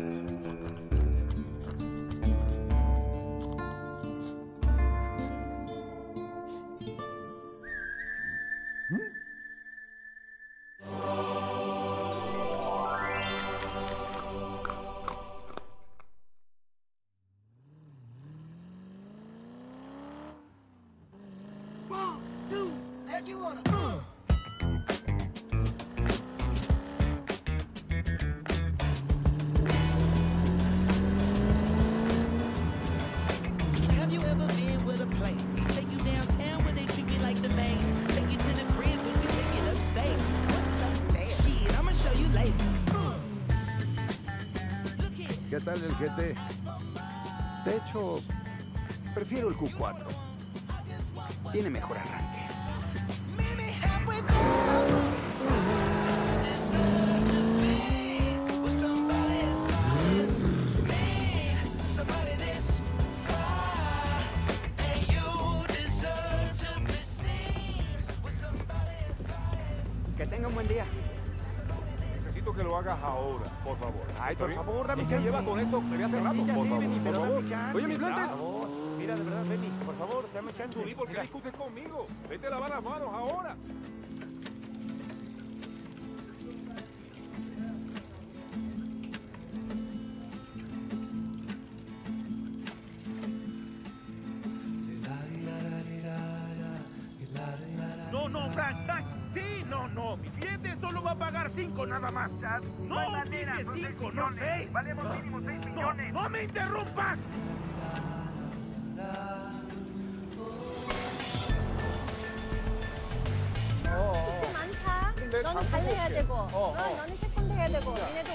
Música el GT? De hecho, prefiero el Q4. Tiene mejor arranque. Por qué discutes conmigo. Vete a lavar las manos ahora. No, no, Frank, Frank. Sí, no, no. Mi cliente solo va a pagar cinco nada más. No, dije cinco, no seis. Valemos mínimo seis millones. No, no me interrumpas. 많다. 너는 발레해야 되고, 어, 너는 태권도 해야 되고, 니네도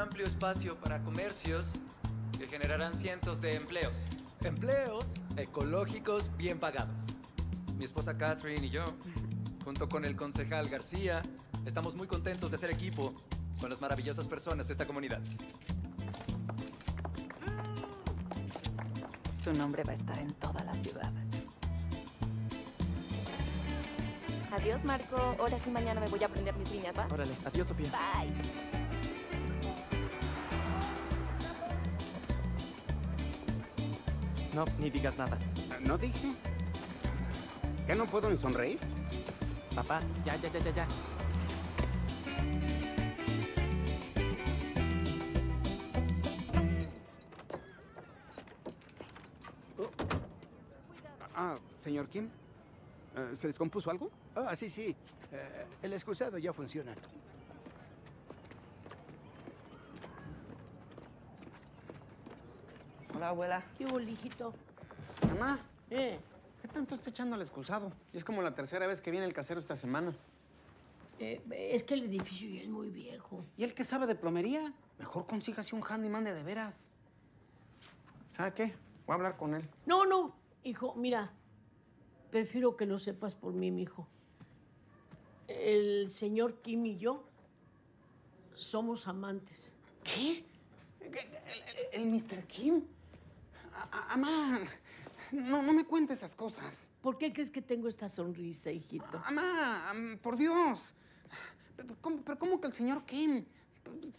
amplio espacio para comercios que generarán cientos de empleos. Empleos ecológicos bien pagados. Mi esposa Catherine y yo, junto con el concejal García, estamos muy contentos de ser equipo con las maravillosas personas de esta comunidad. Tu nombre va a estar en toda la ciudad. Adiós, Marco. Ahora sí, mañana me voy a aprender mis líneas, ¿va? Órale, adiós, Sofía. Bye. No, ni digas nada. ¿No dije? ¿Que no puedo ni sonreír? Papá, ya, ya, ya, ya, ya. Ah, señor Kim. eh, ¿Se descompuso algo? Ah, sí, sí. Eh, el excusado ya funciona. Hola, abuela. ¿Qué hubo, hijito? Mamá, Eh, ¿qué tanto está echando al excusado? Y es como la tercera vez que viene el casero esta semana. eh, es que el edificio ya es muy viejo. ¿Y el que sabe de plomería? Mejor consígase un handyman de de veras. ¿Sabe qué? Voy a hablar con él. No, no, hijo, mira. Prefiero que lo sepas por mí, mijo. El señor Kim y yo somos amantes. ¿Qué? ¿El, el Mr. Kim? Amá, no, no me cuente esas cosas. ¿Por qué crees que tengo esta sonrisa, hijito? Amá, am, por Dios. ¿Pero cómo, pero cómo que el señor Kim?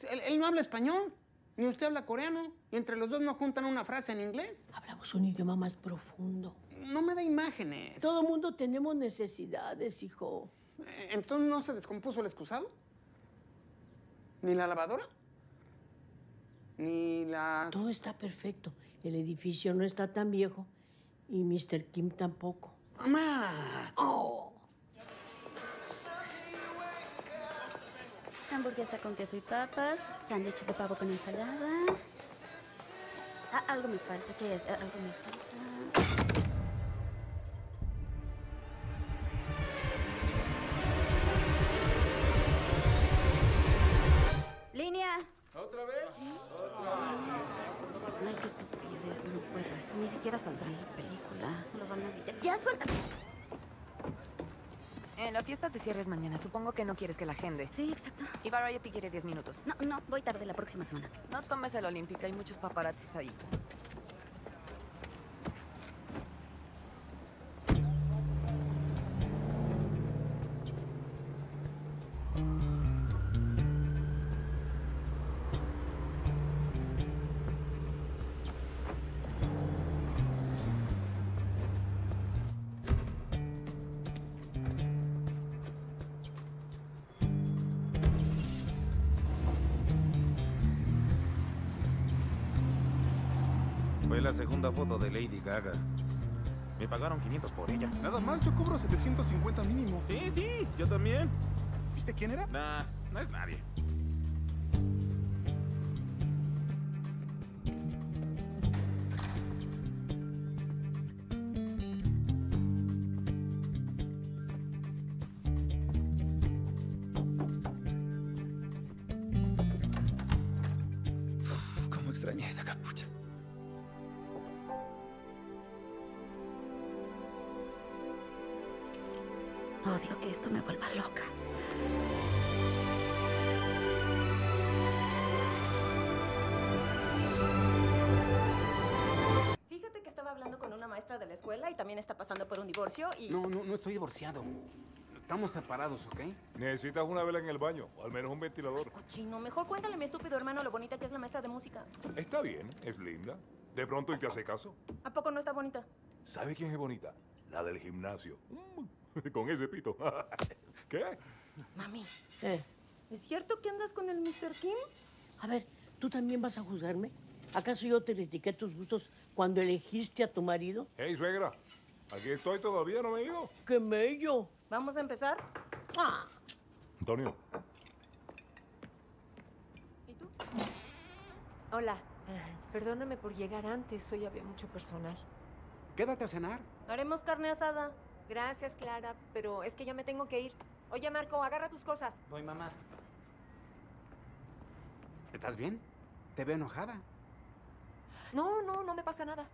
Él, él no habla español, ni usted habla coreano, y entre los dos no juntan una frase en inglés. Hablamos un idioma más profundo. No me da imágenes. Todo mundo tenemos necesidades, hijo. Eh, ¿Entonces no se descompuso el excusado? ¿Ni la lavadora? ni las... Todo está perfecto. El edificio no está tan viejo y Mr. Kim tampoco. ¡Mamá! ¡Oh! Hamburguesa con queso y papas, sándwich de pavo con ensalada. Ah, algo me falta. ¿Qué es? Algo me falta. Línea. ¿Otra vez? ¿Sí? qué estupidez, no puedo. Esto ni siquiera saldrá en la película. Lo van a editar. ¡Ya, suéltame! Eh, la fiesta te cierres mañana. Supongo que no quieres que la agende. Sí, exacto. Y Variety quiere 10 minutos. No, no, voy tarde la próxima semana. No tomes el Olímpica, hay muchos paparazzis ahí. Gaga. Me pagaron 500 por ella. Nada más, yo cobro 750 mínimo. Sí, sí, yo también. ¿Viste quién era? Nah, no es nadie. Divorciado. Estamos separados, ¿ok? Necesitas una vela en el baño, o al menos un ventilador. Cochino, mejor cuéntale a mi estúpido hermano lo bonita que es la maestra de música. Está bien, es linda. De pronto y te hace caso. ¿A poco no está bonita? ¿Sabe quién es bonita? La del gimnasio. Mm, Con ese pito. ¿Qué? Mami, Eh, ¿es cierto que andas con el Mr. Kim? a ver, ¿tú también vas a juzgarme? ¿Acaso yo te critiqué tus gustos cuando elegiste a tu marido? Hey, suegra. Aquí estoy todavía, no me he ido. ¡Qué mello! ¿Vamos a empezar? Ah, Antonio, ¿Y tú? Hola. Perdóname por llegar antes. Hoy había mucho personal. Quédate a cenar. Haremos carne asada. Gracias, Clara, pero es que ya me tengo que ir. Oye, Marco, agarra tus cosas. Voy, mamá. ¿Estás bien? Te veo enojada. No, no, no me pasa nada.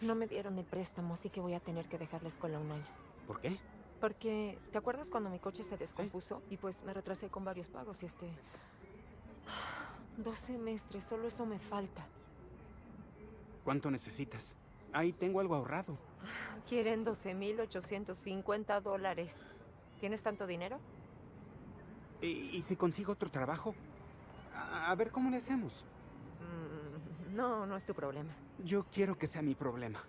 No me dieron el préstamo, así que voy a tener que dejar la escuela un año. ¿Por qué? Porque, ¿te acuerdas cuando mi coche se descompuso? Y pues me retrasé con varios pagos y este... Dos semestres, solo eso me falta. ¿Cuánto necesitas? Ahí tengo algo ahorrado. Quieren 12.850 dólares. ¿Tienes tanto dinero? ¿Y, y si consigo otro trabajo? A, a ver, ¿cómo le hacemos? Mm, no, no es tu problema. Yo quiero que sea mi problema.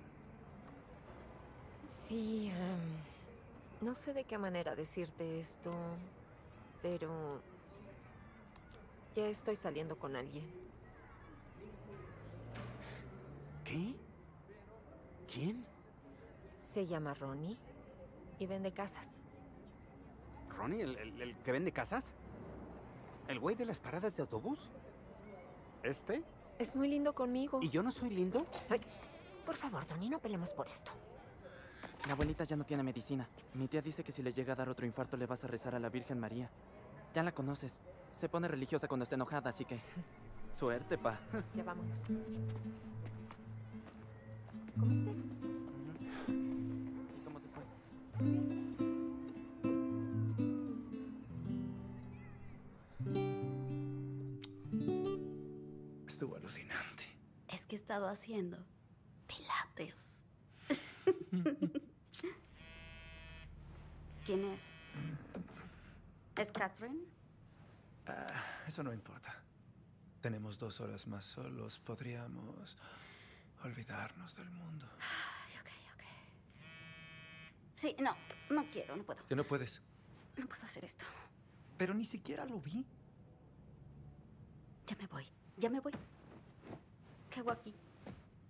Sí, em, no sé de qué manera decirte esto, pero ya estoy saliendo con alguien. ¿Qué? ¿Quién? Se llama Ronnie y vende casas. ¿Ronnie, el, el- el que vende casas? ¿El güey de las paradas de autobús? ¿Este? Es muy lindo conmigo. ¿Y yo no soy lindo? Ay, por favor, Tony, no peleemos por esto. La abuelita ya no tiene medicina. Mi tía dice que si le llega a dar otro infarto le vas a rezar a la Virgen María. Ya la conoces. Se pone religiosa cuando está enojada, así que... Suerte, pa. Ya vámonos. ¿Comiste? ¿Y cómo te fue? Que he estado haciendo pilates. ¿Quién es? ¿Es Catherine? Ah, eso no importa. Tenemos dos horas más solos. Podríamos olvidarnos del mundo. Ay, ok, ok. Sí, no, no quiero, no puedo. Que no puedes. No puedo hacer esto. Pero ni siquiera lo vi. Ya me voy, ya me voy. ¿Qué hago aquí?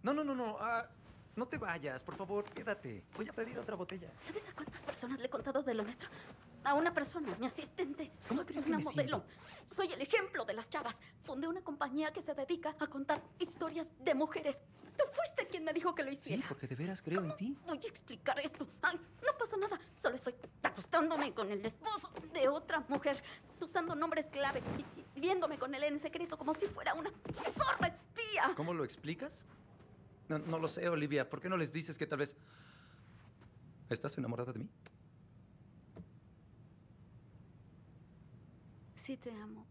No, no, no, no. ah, no te vayas, por favor, quédate. Voy a pedir otra botella. ¿Sabes a cuántas personas le he contado de lo nuestro? A una persona, mi asistente. ¿Cómo Soy que una me modelo. Soy el ejemplo de las chavas. Fundé una compañía que se dedica a contar historias de mujeres. Tú fuiste quien me dijo que lo Sí, hiciera. porque de veras creo en ti. Voy a explicar esto. Ay, no pasa nada. Solo estoy acostándome con el esposo de otra mujer, usando nombres clave y, y viéndome con él en secreto como si fuera una zorra espía. ¿Cómo lo explicas? No, no lo sé, Olivia. ¿Por qué no les dices que tal vez... ¿Estás enamorada de mí? Sí te amo.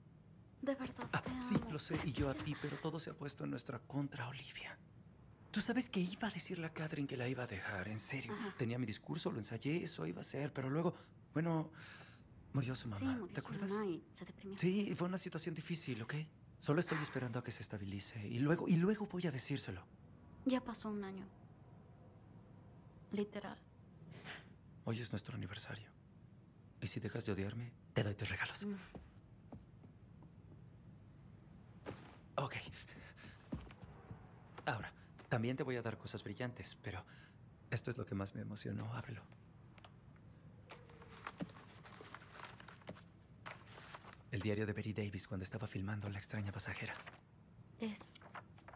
De verdad te amo. Sí, lo sé, y yo a ti, pero todo se ha puesto en nuestra contra, Olivia. Tú sabes que iba a decirle a Catherine que la iba a dejar, en serio. Ajá. Tenía mi discurso, lo ensayé, eso iba a ser, pero luego, bueno, murió su mamá. Sí, murió ¿Te su acuerdas? mamá y se deprimió. Sí, fue una situación difícil, ¿ok? Solo estoy esperando a que se estabilice y luego, y luego voy a decírselo. Ya pasó un año. Literal. Hoy es nuestro aniversario. Y si dejas de odiarme, te doy tus regalos. Mm. Ok. Ahora, también te voy a dar cosas brillantes, pero esto es lo que más me emocionó. Ábrelo. El diario de Betty Davis cuando estaba filmando La extraña pasajera. Es.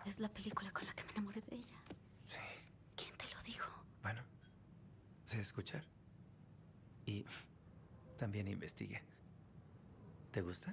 Es la película con la que me enamoré de ella. Sí. ¿Quién te lo dijo? Bueno, sé escuchar. Y también investigué. ¿Te gusta?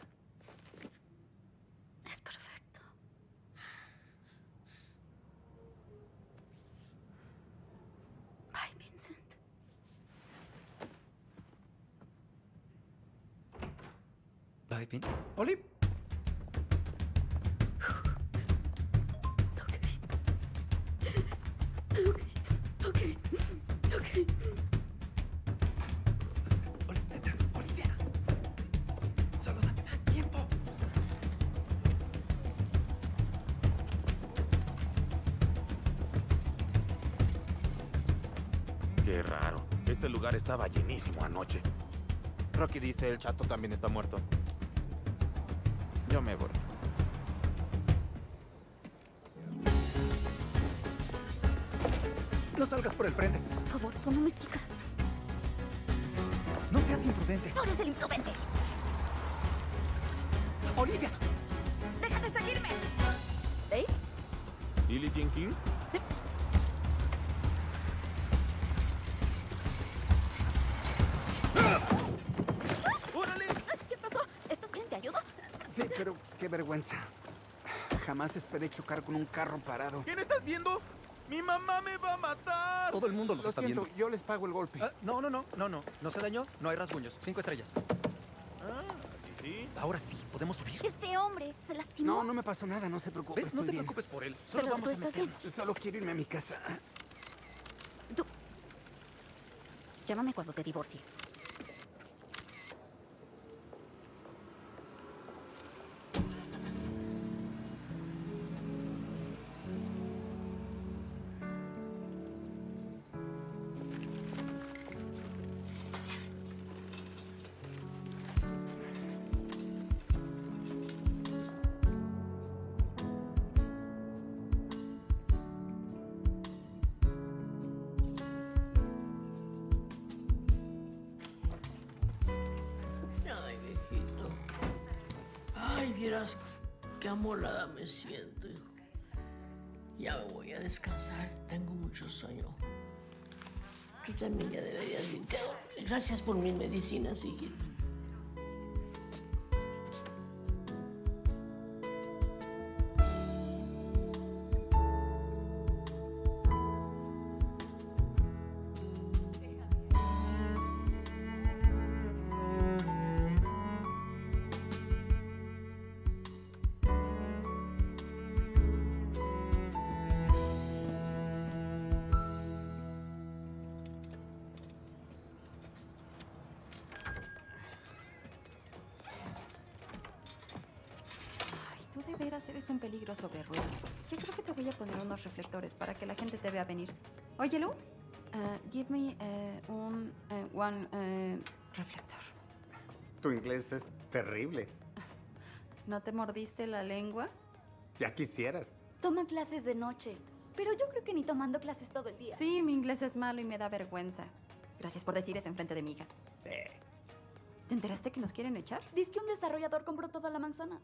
Estaba llenísimo anoche. Rocky dice el chato también está muerto. Yo me voy. No salgas por el frente. Por favor, tú no me sigas. No seas imprudente. Tú eres el imprudente. Olivia. ¡Deja de seguirme! ¿Dave? ¿Billie Jean King? ¡Órale! ¿Qué pasó? ¿Estás bien? ¿Te ayudo? Sí, pero qué vergüenza. Jamás esperé chocar con un carro parado. ¿Quién estás viendo? ¡Mi mamá me va a matar! Todo el mundo los Lo está siento, viendo. yo les pago el golpe. Ah, no, no, no, no, no. No se dañó, no hay rasguños. Cinco estrellas. Ah, sí, sí. Ahora sí, podemos subir. Este hombre se lastimó. No, no me pasó nada, no se preocupe. ¿Ves? No te bien. preocupes por él. Solo Pero vamos tú a bien. meternos. Solo quiero irme a mi casa. Llámame cuando te divorcies. Descansar, tengo mucho sueño. Tú también ya deberías irte. Gracias por mis medicinas, hijito. Inglés es terrible. ¿No te mordiste la lengua? Ya quisieras. Toma clases de noche. Pero yo creo que ni tomando clases todo el día. Sí, mi inglés es malo y me da vergüenza. Gracias por decir eso enfrente de mi hija. ¿Te enteraste que nos quieren echar? Dice que un desarrollador compró toda la manzana.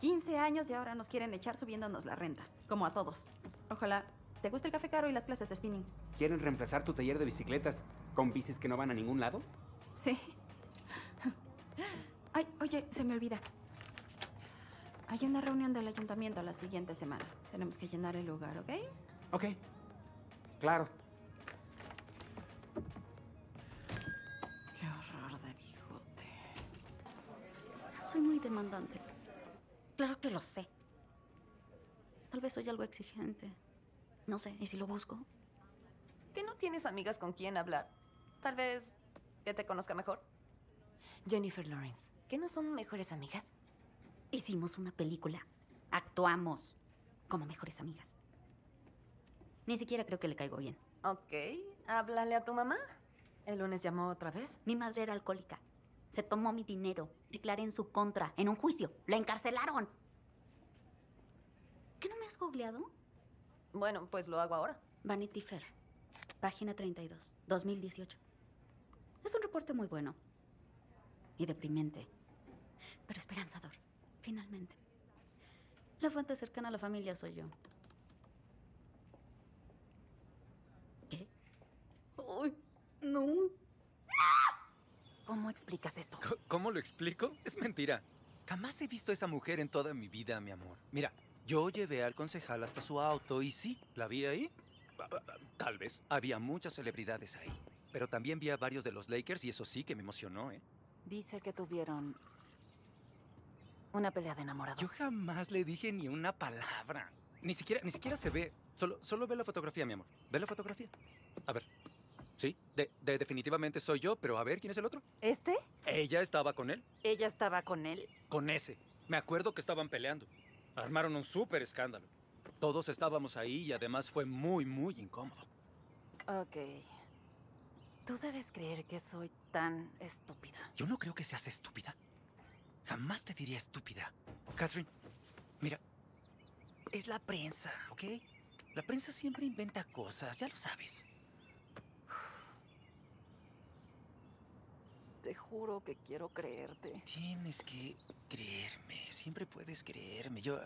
15 años y ahora nos quieren echar subiéndonos la renta. Como a todos. Ojalá te guste el café caro y las clases de spinning. Quieren reemplazar tu taller de bicicletas ¿Con bicis que no van a ningún lado? Sí. Ay, oye, se me olvida. Hay una reunión del ayuntamiento la siguiente semana. Tenemos que llenar el lugar, ¿ok? Ok. Claro. Qué horror de bigote. Soy muy demandante. Claro que lo sé. Tal vez soy algo exigente. No sé, ¿y si lo busco? ¿Que no tienes amigas con quien hablar? Tal vez que te conozca mejor. Jennifer Lawrence, ¿que no son mejores amigas? Hicimos una película. Actuamos como mejores amigas. Ni siquiera creo que le caigo bien. Ok, háblale a tu mamá. ¿El lunes llamó otra vez? Mi madre era alcohólica. Se tomó mi dinero. Declaré en su contra, en un juicio. La encarcelaron. ¿Qué no me has googleado? Bueno, pues lo hago ahora. Vanity Fair, página 32, 2018. Es un reporte muy bueno. Y deprimente. Pero esperanzador, finalmente. La fuente cercana a la familia soy yo. ¿Qué? Uy, no. ¿Cómo explicas esto? ¿Cómo lo explico? Es mentira. Jamás he visto a esa mujer en toda mi vida, mi amor. Mira, yo llevé al concejal hasta su auto y sí, la vi ahí. Ah, ah, ah, Tal vez. Había muchas celebridades ahí. Pero también vi a varios de los Lakers y eso sí que me emocionó, ¿eh? Dice que tuvieron una pelea de enamorados. Yo jamás le dije ni una palabra. Ni siquiera, ni siquiera se ve. Solo, solo ve la fotografía, mi amor. Ve la fotografía. A ver. Sí, de, de- definitivamente soy yo, pero a ver, ¿quién es el otro? ¿Este? Ella estaba con él. Ella estaba con él. Con ese. Me acuerdo que estaban peleando. Armaron un súper escándalo. Todos estábamos ahí y además fue muy, muy incómodo. Ok. Tú debes creer que soy tan estúpida. Yo no creo que seas estúpida. Jamás te diría estúpida. Catherine, mira, es la prensa, ¿ok? La prensa siempre inventa cosas, ya lo sabes. Te juro que quiero creerte. Tienes que creerme, siempre puedes creerme. Yo...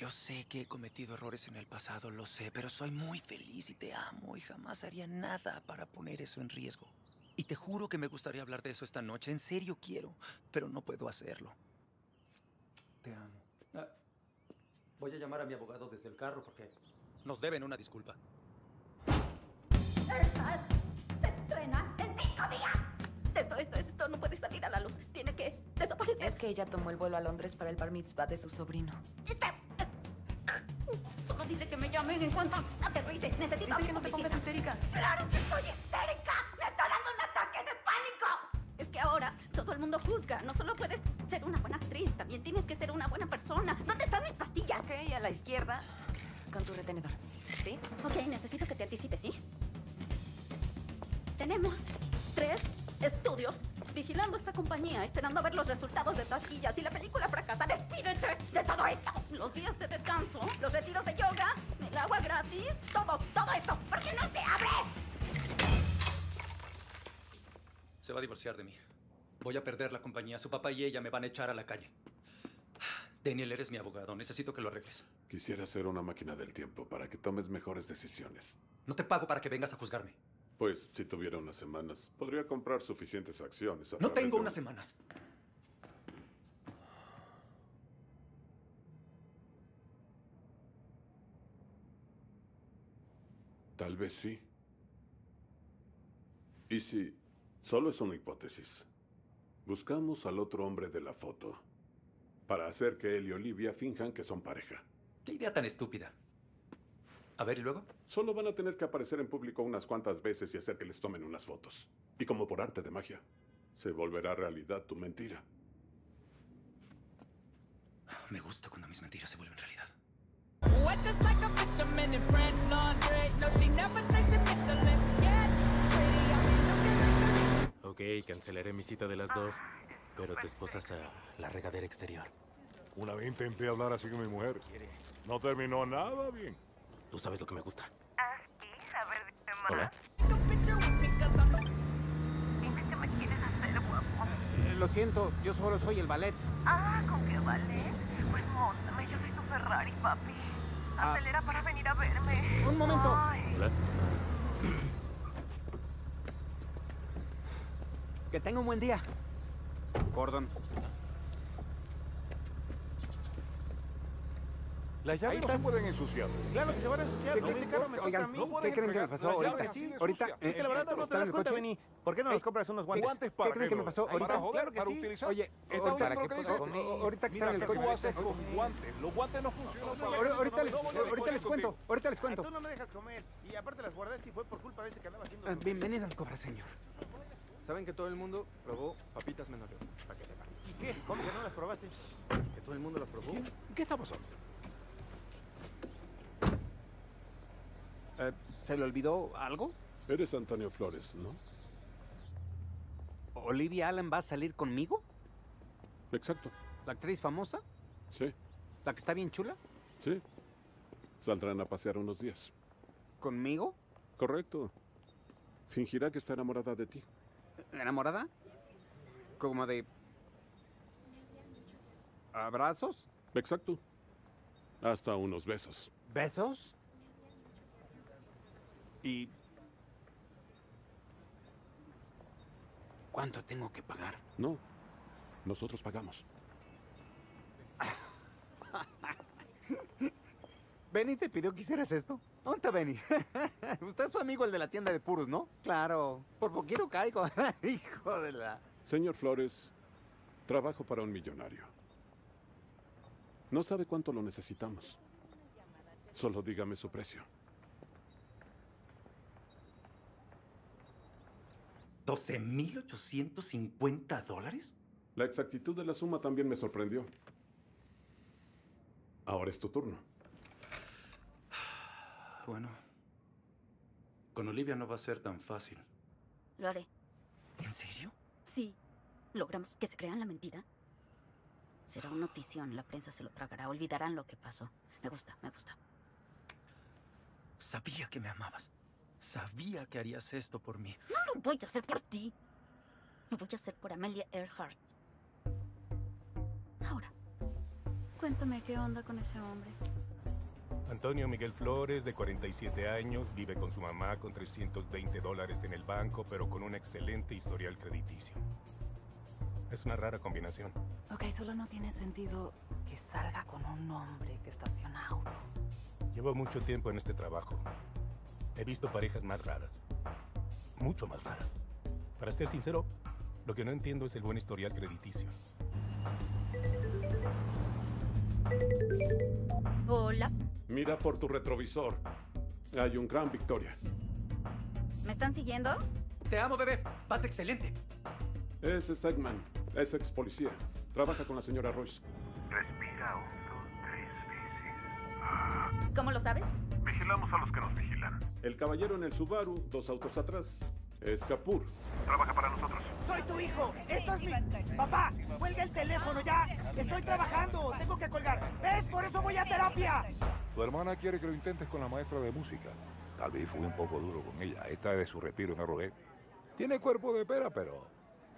Yo sé que he cometido errores en el pasado, lo sé, pero soy muy feliz y te amo y jamás haría nada para poner eso en riesgo. Y te juro que me gustaría hablar de eso esta noche, en serio quiero, pero no puedo hacerlo. Te amo. Ah, voy a llamar a mi abogado desde el carro porque nos deben una disculpa. Se estrena en cinco días. Esto, esto, esto no puede salir a la luz. Tiene que desaparecer. Es que ella tomó el vuelo a Londres para el bar mitzvah de su sobrino. Solo dice que me llamen en cuanto aterrice. Necesito Dice que no te pongas histérica. ¡Claro que estoy histérica! ¡Me está dando un ataque de pánico! Es que ahora todo el mundo juzga. No solo puedes ser una buena actriz, también tienes que ser una buena persona. ¿Dónde están mis pastillas? Ok, a la izquierda, con tu retenedor. ¿Sí? Ok, necesito que te anticipes, ¿sí? Tenemos tres estudios vigilando esta compañía, esperando a ver los resultados de taquilla. Si la película fracasa, despídete de todo esto. Los días de descanso, los retiros de yoga, el agua gratis, todo, todo esto. ¿Por qué no se abre? Se va a divorciar de mí. Voy a perder la compañía. Su papá y ella me van a echar a la calle. Daniel, eres mi abogado. Necesito que lo arregles. Quisiera ser una máquina del tiempo para que tomes mejores decisiones. No te pago para que vengas a juzgarme. Pues, si tuviera unas semanas, podría comprar suficientes acciones. No tengo de- unas semanas. Tal vez sí. Y si solo es una hipótesis, buscamos al otro hombre de la foto para hacer que él y Olivia finjan que son pareja. ¿Qué idea tan estúpida? A ver, ¿y luego? Solo van a tener que aparecer en público unas cuantas veces y hacer que les tomen unas fotos. Y como por arte de magia, se volverá realidad tu mentira. Me gusta cuando mis mentiras se vuelven realidad. Ok, cancelaré mi cita de las dos, pero tu esposa es a la regadera exterior. Una vez intenté hablar así con mi mujer. No terminó nada bien. Tú sabes lo que me gusta. Ah, sí. A ver, dime más. Hola. Dime me quieres hacer, guapo. Eh, lo siento, yo solo soy el ballet. Ah, ¿con qué ballet? Pues montame, yo soy tu Ferrari, papi. Ah. Acelera ah. para venir a verme. Un momento. Ay. Hola. Que tenga un buen día. Gordon, Las llaves Ahí no se están. pueden ensuciar. Claro que se van a ensuciar. ¿Qué ¿no? creen- Este carro me toca oigan, a mí. ¿qué creen que me pasó ahorita? Ahorita, Es que la verdad no, no te das cuenta, Benny. ¿Por qué no nos compras unos guantes? ¿Guantes para ¿Qué creen qué, que me pasó ¿Para ahorita? joder, Claro que para sí. utilizar? Oye, ¿Estás ahorita, que dices? ahorita que Mira, están en el ¿qué coche. tú haces con guantes? Los guantes no funcionan para Ahorita les, No ahorita cuento, ahorita les cuento. Tú no me dejas comer. Y aparte las guardé si fue por culpa de este que andaba haciendo. Ah, Bienvenido al Cobra, señor. Saben que todo el mundo probó papitas menos yo, para que sepan. ¿Y qué? ¿Cómo que no las probaste? Que todo el mundo las probó. ¿Qué está pasando? Eh, ¿Se le olvidó algo? Eres Antonio Flores, ¿no? ¿Olivia Allen va a salir conmigo? Exacto. ¿La actriz famosa? Sí, ¿La que está bien chula? sí. Saldrán a pasear unos días. ¿Conmigo? Correcto. Fingirá que está enamorada de ti. ¿Enamorada? ¿Como de... abrazos? Exacto. Hasta unos besos. ¿Besos? ¿Y... cuánto tengo que pagar? No. Nosotros pagamos. Benny te pidió que hicieras esto. ¿Dónde está Benny? Usted es su amigo el de la tienda de puros, ¿no? Claro. Por poquito caigo. Hijo de la... Señor Flores, trabajo para un millonario. No sabe cuánto lo necesitamos. Solo dígame su precio. ¿12.850 dólares? La exactitud de la suma también me sorprendió. Ahora es tu turno. Bueno, con Olivia no va a ser tan fácil. Lo haré. ¿En serio? Sí. ¿Logramos que se crean la mentira? Será una notición, la prensa se lo tragará, olvidarán lo que pasó. Me gusta, me gusta. Sabía que me amabas. Sabía que harías esto por mí. No lo voy a hacer por ti. Lo voy a hacer por Amelia Earhart. Ahora, Cuéntame qué onda con ese hombre. Antonio Miguel Flores, de 47 años, vive con su mamá con 320 dólares en el banco, pero con un excelente historial crediticio. Es una rara combinación. Ok, solo no tiene sentido que salga con un hombre que estaciona autos. Llevo mucho tiempo en este trabajo. He visto parejas más raras. Mucho más raras. Para ser sincero, lo que no entiendo es el buen historial crediticio. hola. Mira por tu retrovisor. Hay un gran Victoria. ¿Me están siguiendo? Te amo, bebé. Vas excelente. Es Stegman, es ex policía. Trabaja con la señora Royce. Respira hondo tres veces. ¿Cómo lo sabes? Vigilamos a los que nos vigilan. El caballero en el Subaru, dos autos atrás, es Kapur. Trabaja para nosotros. ¡Soy tu hijo! ¡Esto es mi... ¡Papá! ¡Cuelga el teléfono ya! ¡Estoy trabajando! ¡Tengo que colgar! ¿Ves? ¡Por eso voy a terapia! Tu hermana quiere que lo intentes con la maestra de música. Tal vez fui un poco duro con ella. Esta es de su retiro en ROE. Tiene cuerpo de pera, pero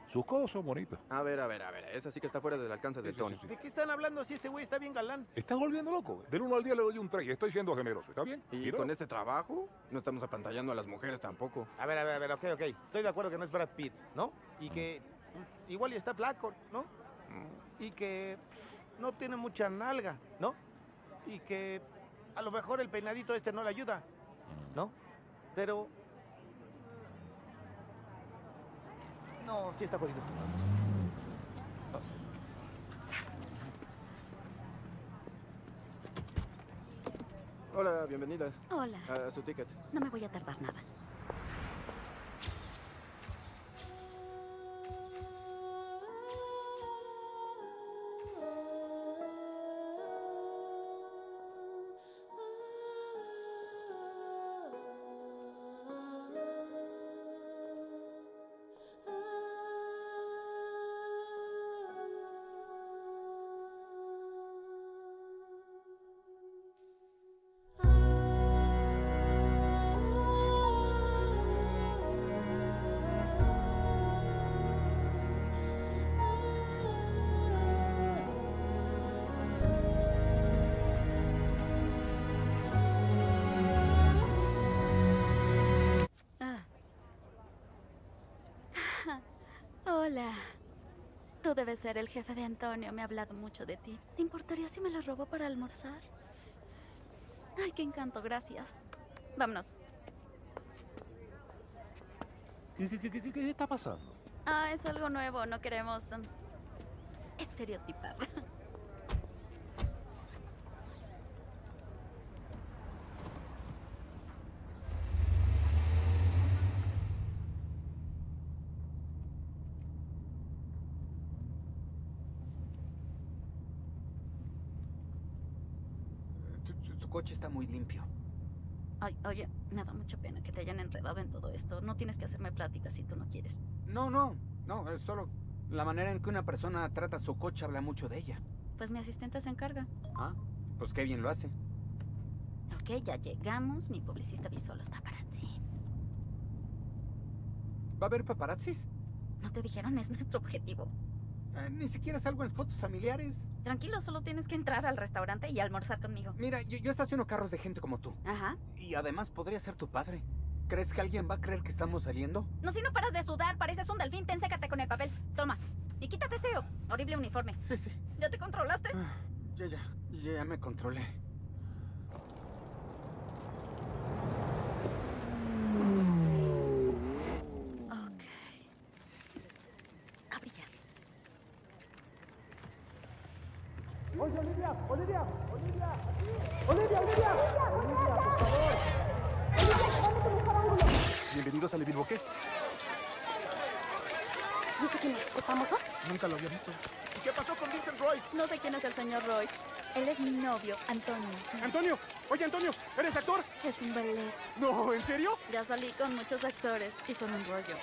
sus codos son bonitos. A ver, a ver, a ver. Esa sí que está fuera del alcance de Tony. ¿De qué están hablando si este güey está bien galán? ¿Estás volviendo loco? Del 1 al 10 le doy un 3 y estoy siendo generoso. ¿Está bien? Y con este trabajo, no estamos apantallando a las mujeres tampoco. A ver, a ver, a ver, ok, ok. Estoy de acuerdo que no es Brad Pitt, ¿no? Y que pues, igual y está flaco, ¿no? Y que pues, no tiene mucha nalga, ¿no? Y que a lo mejor el peinadito este no le ayuda, ¿no? Pero... No, sí está jodido. Hola, bienvenida. Hola. A su ticket. No me voy a tardar nada. Tú debes ser el jefe de Antonio. Me ha hablado mucho de ti. ¿Te importaría si me lo robo para almorzar? Ay, qué encanto, gracias. Vámonos. ¿Qué, qué, qué, qué- qué está pasando? Ah, es algo nuevo. No queremos um, estereotipar. Tu, tu- tu coche está muy limpio. Ay, oye, me da mucha pena que te hayan enredado en todo esto. No tienes que hacerme pláticas si tú no quieres. No, no, no, es solo la manera en que una persona trata su coche habla mucho de ella. Pues mi asistente se encarga. Ah, pues qué bien lo hace. Ok, ya llegamos. Mi publicista avisó a los paparazzi. ¿Va a haber paparazzis? ¿No te dijeron? Es nuestro objetivo. Eh, ni siquiera salgo en fotos familiares. Tranquilo, solo tienes que entrar al restaurante y almorzar conmigo. Mira, yo, yo estaciono carros de gente como tú. Ajá. Y además podría ser tu padre. ¿Crees que alguien va a creer que estamos saliendo? No, si no paras de sudar, pareces un delfín. Ten, sécate con el papel. Toma. Y quítate ese horrible uniforme. Sí, sí. ¿Ya te controlaste? Ya, ya, ya me controlé. Ok. A brillar. Oye, Olivia, Olivia, Olivia, Olivia, Olivia, Olivia, por favor. Bienvenidos al Evil Bokeh. Sé quién es. ¿Es famoso? Nunca lo había visto. ¿Y qué pasó con Vincent Royce? No sé quién es el señor Royce. Él es mi novio, Antonio. Antonio, oye Antonio, ¿eres actor? Es un ballet. No, ¿en serio? Ya salí con muchos actores y son un rollo.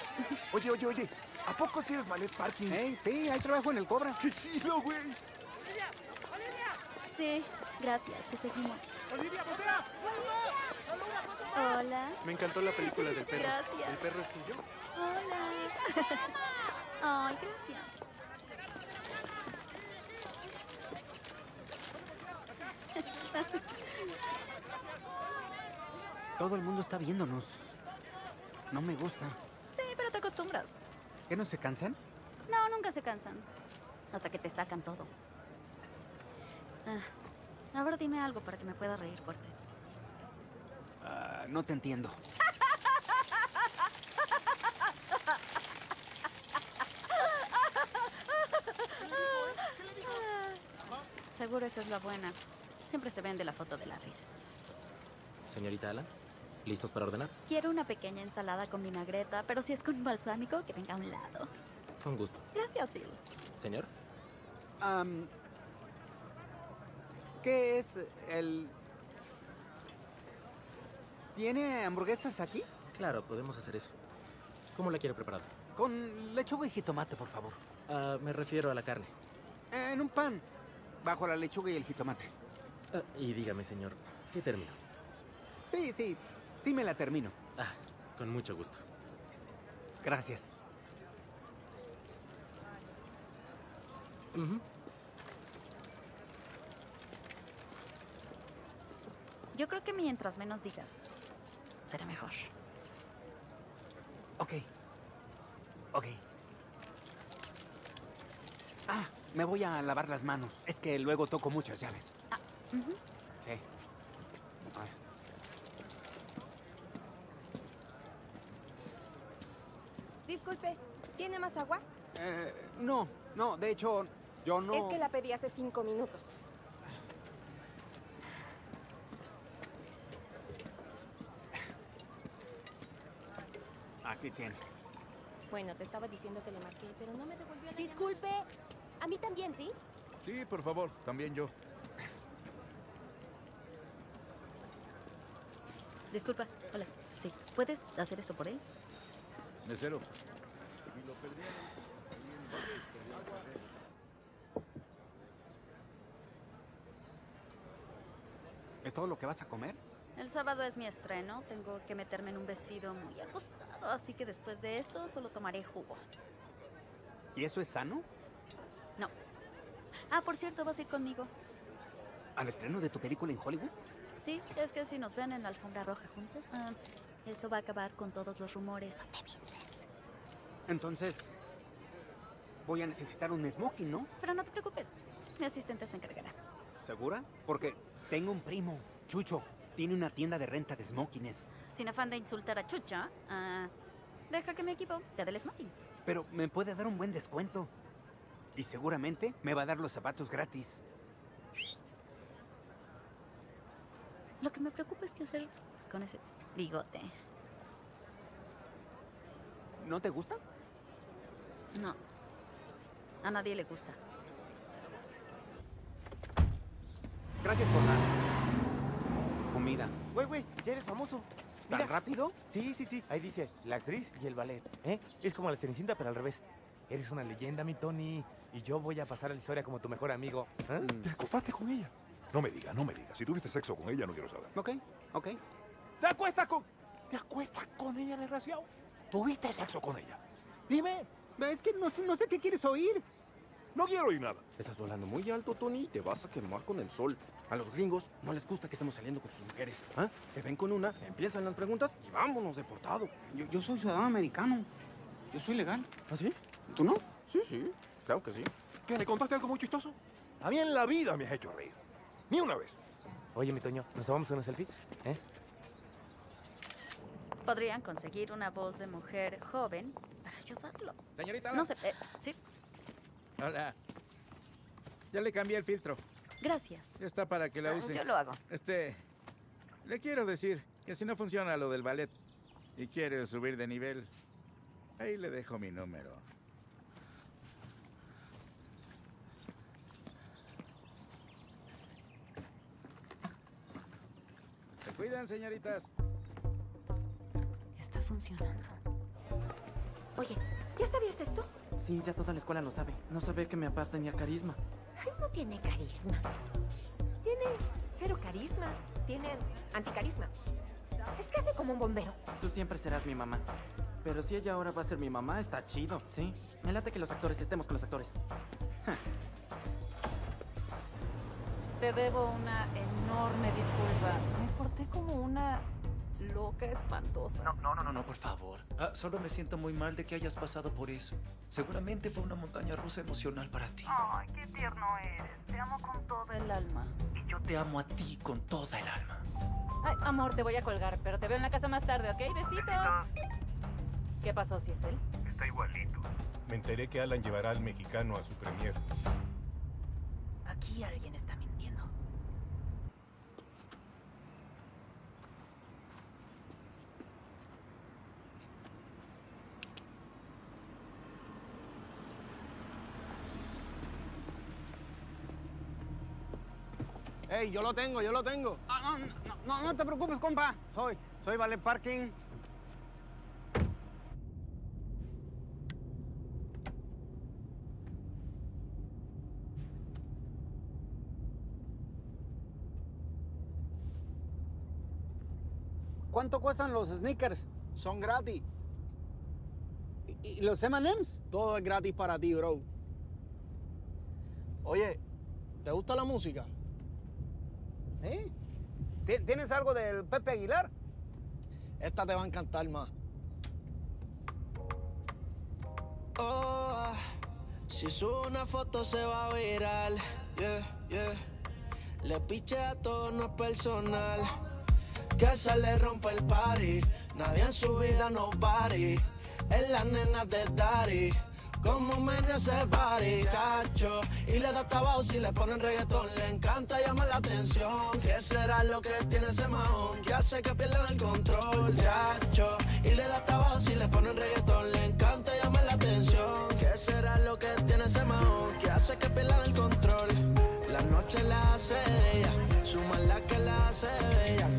Oye, oye, oye, ¿a poco si eres ballet parking? Ey, sí, hay trabajo en el Cobra. ¡Qué chido, güey! Sí, gracias. Te seguimos. ¡Olivia, voltea! Hola. Me encantó la película del perro. Gracias. ¿El perro es tuyo? Hola. Ay, gracias. Todo el mundo está viéndonos. No me gusta. Sí, pero te acostumbras. ¿Qué no se cansan? No, nunca se cansan. Hasta que te sacan todo. Ah, ahora dime algo para que me pueda reír fuerte. Ah, no te entiendo. Seguro esa es la buena. Siempre se vende la foto de la risa. Señorita Alan, ¿listos para ordenar? Quiero una pequeña ensalada con vinagreta, pero si es con balsámico, que venga a un lado. Con gusto. Gracias, Phil. Señor, Am, ¿Qué es el... ¿Tiene hamburguesas aquí? claro, podemos hacer eso. ¿Cómo la quiere preparada? Con lechuga y jitomate, por favor. Ah, me refiero a la carne. En un pan. Bajo la lechuga y el jitomate. Ah, y dígame, señor, ¿qué término? Sí, sí. Sí me la termino. Ah, con mucho gusto. Gracias. Ujú. Yo creo que mientras menos digas, será mejor. Ok. Ok. Ah, me voy a lavar las manos. Es que luego toco muchas llaves. Ujú. Sí. Ah. Disculpe, ¿tiene más agua? Eh, no, no, de hecho, yo no... Es que la pedí hace cinco minutos. Aquí tiene. Bueno, te estaba diciendo que le marqué, pero no me devolvió la Disculpe, a mí también, ¿sí? Sí, por favor, también yo. Disculpa, hola. Sí, ¿puedes hacer eso por él? Mesero. ¿Es todo lo que vas a comer? El sábado es mi estreno. Tengo que meterme en un vestido muy ajustado, así que después de esto solo tomaré jugo. ¿Y eso es sano? No. Ah, por cierto, vas a ir conmigo. ¿Al estreno de tu película en Hollywood? Sí, es que si nos ven en la alfombra roja juntos, ah, eso va a acabar con todos los rumores sobre Vincent. Entonces, voy a necesitar un smoking, ¿no? Pero no te preocupes, mi asistente se encargará. ¿Segura? Porque tengo un primo, Chucho. Tiene una tienda de renta de smokings. Sin afán de insultar a Chucha, ah, deja que mi equipo te dé el smoking. Pero me puede dar un buen descuento. Y seguramente me va a dar los zapatos gratis. Lo que me preocupa es qué hacer con ese bigote. ¿No te gusta? No. A nadie le gusta. Gracias por la comida. Güey, güey, ya eres famoso. ¿Tan rápido? Sí, sí, sí. Ahí dice, la actriz y el ballet. ¿eh? Es como la Cenicienta, pero al revés. Eres una leyenda, mi Tony. Y yo voy a pasar a la historia como tu mejor amigo. ¿eh? ¿Te acostaste con ella? No me digas, no me digas. Si tuviste sexo con ella, no quiero saber. Ok, ok. ¿Te acuestas con... ¿Te acuestas con ella, desgraciado? ¿Tuviste sexo con ella? Dime. Es que no, no sé qué quieres oír. No quiero oír nada. Estás volando muy alto, Tony, y te vas a quemar con el sol. A los gringos no les gusta que estemos saliendo con sus mujeres. ¿ah? Te ven con una, empiezan las preguntas y vámonos deportado. Yo, yo soy ciudadano americano. Yo soy legal. ¿Ah, sí? ¿Tú no? Sí, sí, claro que sí. ¿Qué, le contaste algo muy chistoso? A mí en la vida me has hecho reír. Ni una vez. Oye, mi Toño, ¿nos tomamos una selfie? ¿Eh? Podrían conseguir una voz de mujer joven para ayudarlo. Señorita. No sé, eh, sí, Hola. Ya le cambié el filtro. gracias. Ya está para que la Ah, use. yo lo hago. Este. Le quiero decir que si no funciona lo del ballet y quiere subir de nivel, ahí le dejo mi número. Se cuidan, señoritas. Está funcionando. Oye, ¿ya sabías esto? Sí, ya toda la escuela lo sabe. No sabe que mi papá tenía carisma. Ay, no tiene carisma. Tiene cero carisma. Tiene anticarisma. Es casi como un bombero. Tú siempre serás mi mamá. Pero si ella ahora va a ser mi mamá, está chido, ¿sí? Me late que los actores estemos con los actores. Te debo una enorme disculpa. Me porté como una loca espantosa. No, no, no, no, no, por favor. Ah, solo me siento muy mal de que hayas pasado por eso. Seguramente fue una montaña rusa emocional para ti. Ay, qué tierno eres. Te amo con toda el alma. Y yo te amo a ti con toda el alma. Ay, amor, te voy a colgar, pero te veo en la casa más tarde, ¿ok? Besitos. ¿Qué pasó, Cecil? Está igualito. Me enteré que Alan llevará al mexicano a su premier. Aquí alguien está ¡Ey, yo lo tengo, yo lo tengo! Ah, no, no, no, no te preocupes, compa. Soy, soy Valet Parking. ¿Cuánto cuestan los sneakers? Son gratis. ¿Y, y los M&M's? Todo es gratis para ti, bro. Oye, ¿te gusta la música? ¿Eh? ¿Ti- ¿Tienes algo del Pepe Aguilar? Esta te va a encantar más. Oh, si subo una foto se va a viral. Yeah, yeah. Le piche a todo, no es personal. Que se le rompe el party. Nadie en su vida no body. Es la nena de Daddy. Como me ese party, chacho. Y le da tabaco si le ponen reggaetón. Le encanta llamar la atención. ¿Qué será lo que tiene ese mahón? Que hace que pierdan el control, chacho. Y le da tabaco si le ponen reggaetón. Le encanta llamar la atención. ¿Qué será lo que tiene ese mahón? Que hace que pierdan el control. La noche la hace ella. Su maldad que la hace bella.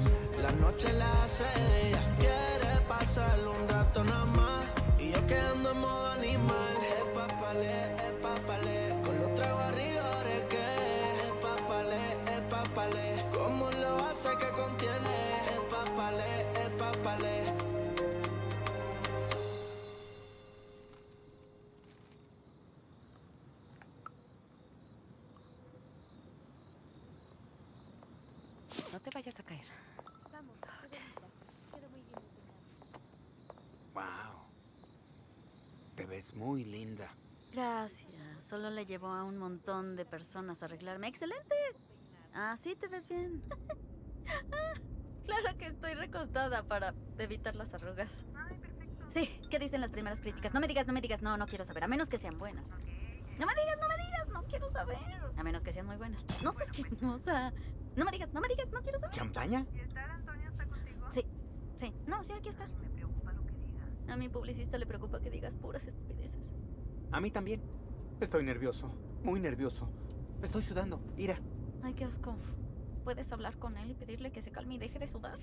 La noche la hace ella. Quiere pasar un rato nada más. Y yo quedando en modo Ves muy linda. Gracias. Solo le llevó a un montón de personas a arreglarme. ¡Excelente! Así te ves bien. claro que estoy recostada para evitar las arrugas. Sí, ¿qué dicen las primeras críticas? No me digas, no me digas, no, no quiero saber, a menos que sean buenas. No me digas, no me digas, no quiero saber. A menos que sean muy buenas. No seas chismosa. No me digas, no me digas, no quiero saber. ¿Champaña? Sí, sí. No, sí, aquí está. A mi publicista le preocupa que digas puras estupideces. A mí también. Estoy nervioso, muy nervioso. Estoy sudando. Ira. Ay, qué asco. ¿Puedes hablar con él y pedirle que se calme y deje de sudar?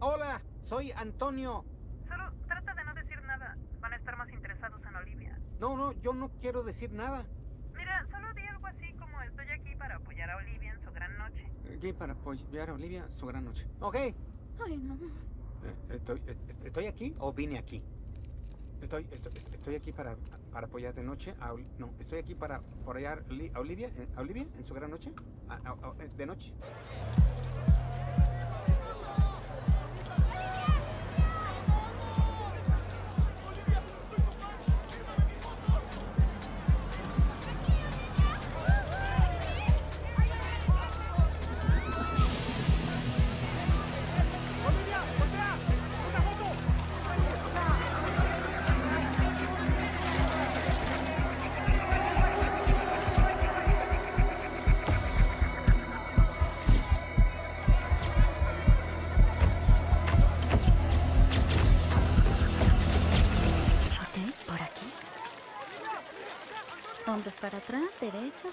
Hola, soy Antonio. Solo trata de no decir nada. Van a estar más interesados en Olivia. No, no, yo no quiero decir nada. Mira, solo di algo así como estoy aquí para apoyar a Olivia en su gran noche. Aquí para apoyar a Olivia su gran noche. Ok. Ay, no. Estoy, est- ¿Estoy aquí o vine aquí? Estoy, estoy, estoy aquí para, para apoyar de noche a No, estoy aquí para apoyar a Olivia, eh, a Olivia en su gran noche. De noche.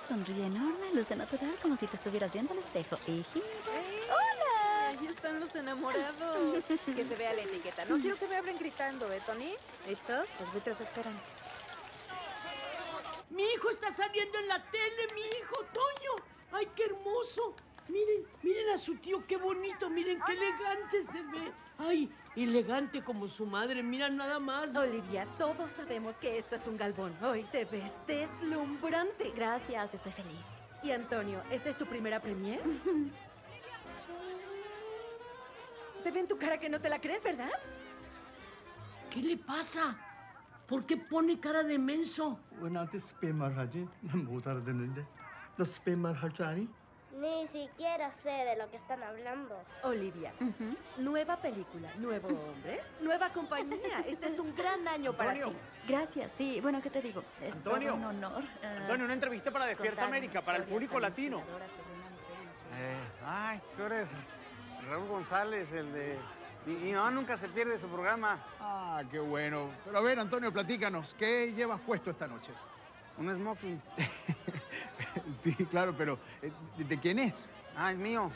Sonríe enorme, luce natural, como si te estuvieras viendo al espejo. Y gira. ¡Hola! Ahí están los enamorados. que se vea la etiqueta. No quiero que me abren gritando, ¿eh, Tony? ¿Listos? Los buitres esperan. Mi hijo está saliendo en la tele, mi hijo, Toño. ¡Ay, qué hermoso! Miren, miren a su tío, qué bonito, miren qué elegante se ve. Ay, elegante como su madre, mira nada más. Olivia, todos sabemos que esto es un galvón. Hoy te ves deslumbrante. Gracias, estoy feliz. Y Antonio, ¿esta es tu primera premier? Se ve en tu cara que no te la crees, ¿verdad? ¿Qué le pasa? ¿Por qué pone cara de menso? 왜 나한테 스팸 말하지? 난 못 알아듣는데. 너 스팸 말할 줄 아니? ni siquiera sé de lo que están hablando. Olivia, nueva película, nuevo hombre, nueva compañía. Este es un gran año para Antonio. ti. Gracias, sí. Bueno, ¿qué te digo? Es Antonio. todo un honor. ah, Antonio, una entrevista para Despierta América, para el público latino. Eh, ay, tú eres Raúl González, el de... Mi, mi mamá nunca se pierde su programa. Ah, qué bueno. Pero a ver, Antonio, platícanos, ¿qué llevas puesto esta noche? Un smoking. sí, claro, pero eh, ¿de quién es? Ah, es mío.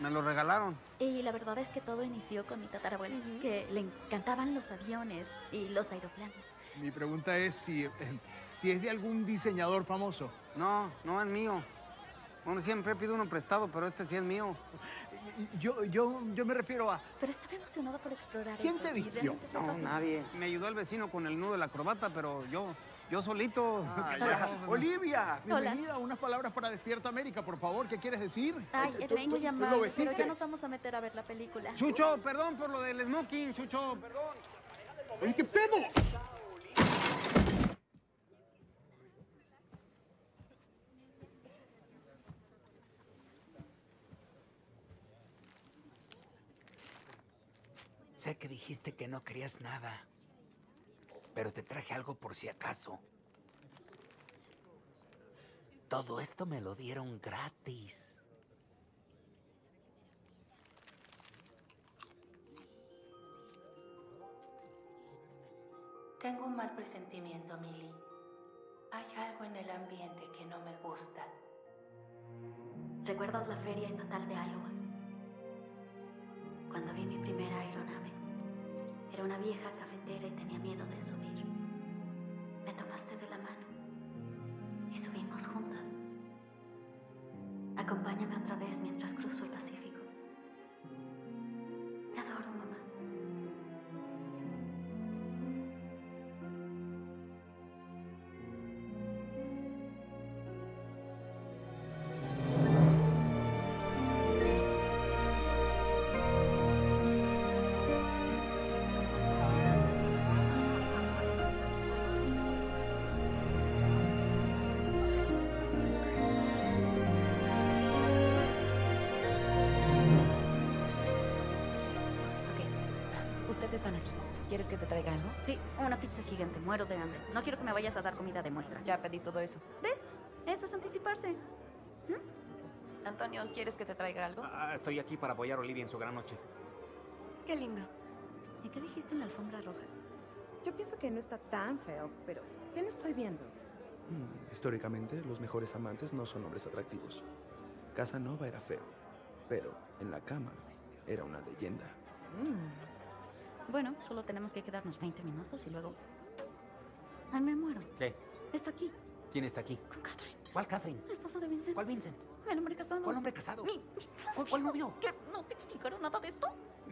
Me lo regalaron. Y la verdad es que todo inició con mi tatarabuela, que le encantaban los aviones y los aeroplanos. Mi pregunta es si, eh, si es de algún diseñador famoso. No, no es mío. Bueno, siempre pido uno prestado, pero este sí es mío. Yo, yo, yo me refiero a... Pero estaba emocionada por explorar ¿Quién eso. te vistió? No, fácil. nadie. Me ayudó el vecino con el nudo de la corbata, pero yo, yo solito. Ah, ya. Olivia, Hola. bienvenida. Unas palabras para Despierta América, por favor. ¿Qué quieres decir? Ay, Eh, eres ¿tú- muy tú- tú amable, ¿Lo pero vestiste? ya nos vamos a meter a ver la película. Chucho, perdón por lo del smoking, Chucho, perdón. Oye, ¿qué pedo? Sé que dijiste que no querías nada, pero te traje algo por si acaso. Todo esto me lo dieron gratis. Tengo un mal presentimiento, Millie. Hay algo en el ambiente que no me gusta. ¿Recuerdas la feria estatal de Iowa? Cuando vi mi primera aeronave. Era una vieja y tenía miedo de subir. Me tomaste de la mano y subimos juntas. Acompáñame otra vez mientras cruzo el Pacífico. ¿Quieres que te traiga algo? Sí, una pizza gigante. Muero de hambre. No quiero que me vayas a dar comida de muestra. Ya pedí todo eso. ¿Ves? Eso es anticiparse. Antonio, ¿quieres que te traiga algo? Ah, estoy aquí para apoyar a Olivia en su gran noche. Qué lindo. ¿Y qué dijiste en la alfombra roja? Yo pienso que no está tan feo, pero ¿qué no estoy viendo? Mm, históricamente, los mejores amantes no son hombres atractivos. Casanova era feo, pero en la cama era una leyenda. Bueno, solo tenemos que quedarnos 20 minutos y luego... Ay, me muero. ¿Qué? Está aquí, ¿Quién está aquí? con Catherine, ¿Cuál Catherine? la esposa de Vincent. ¿Cuál Vincent? El hombre casado. ¿Cuál hombre casado? Mi- ¿Cuál, cuál novio? ¿Qué? ¿No te explicaron nada de esto?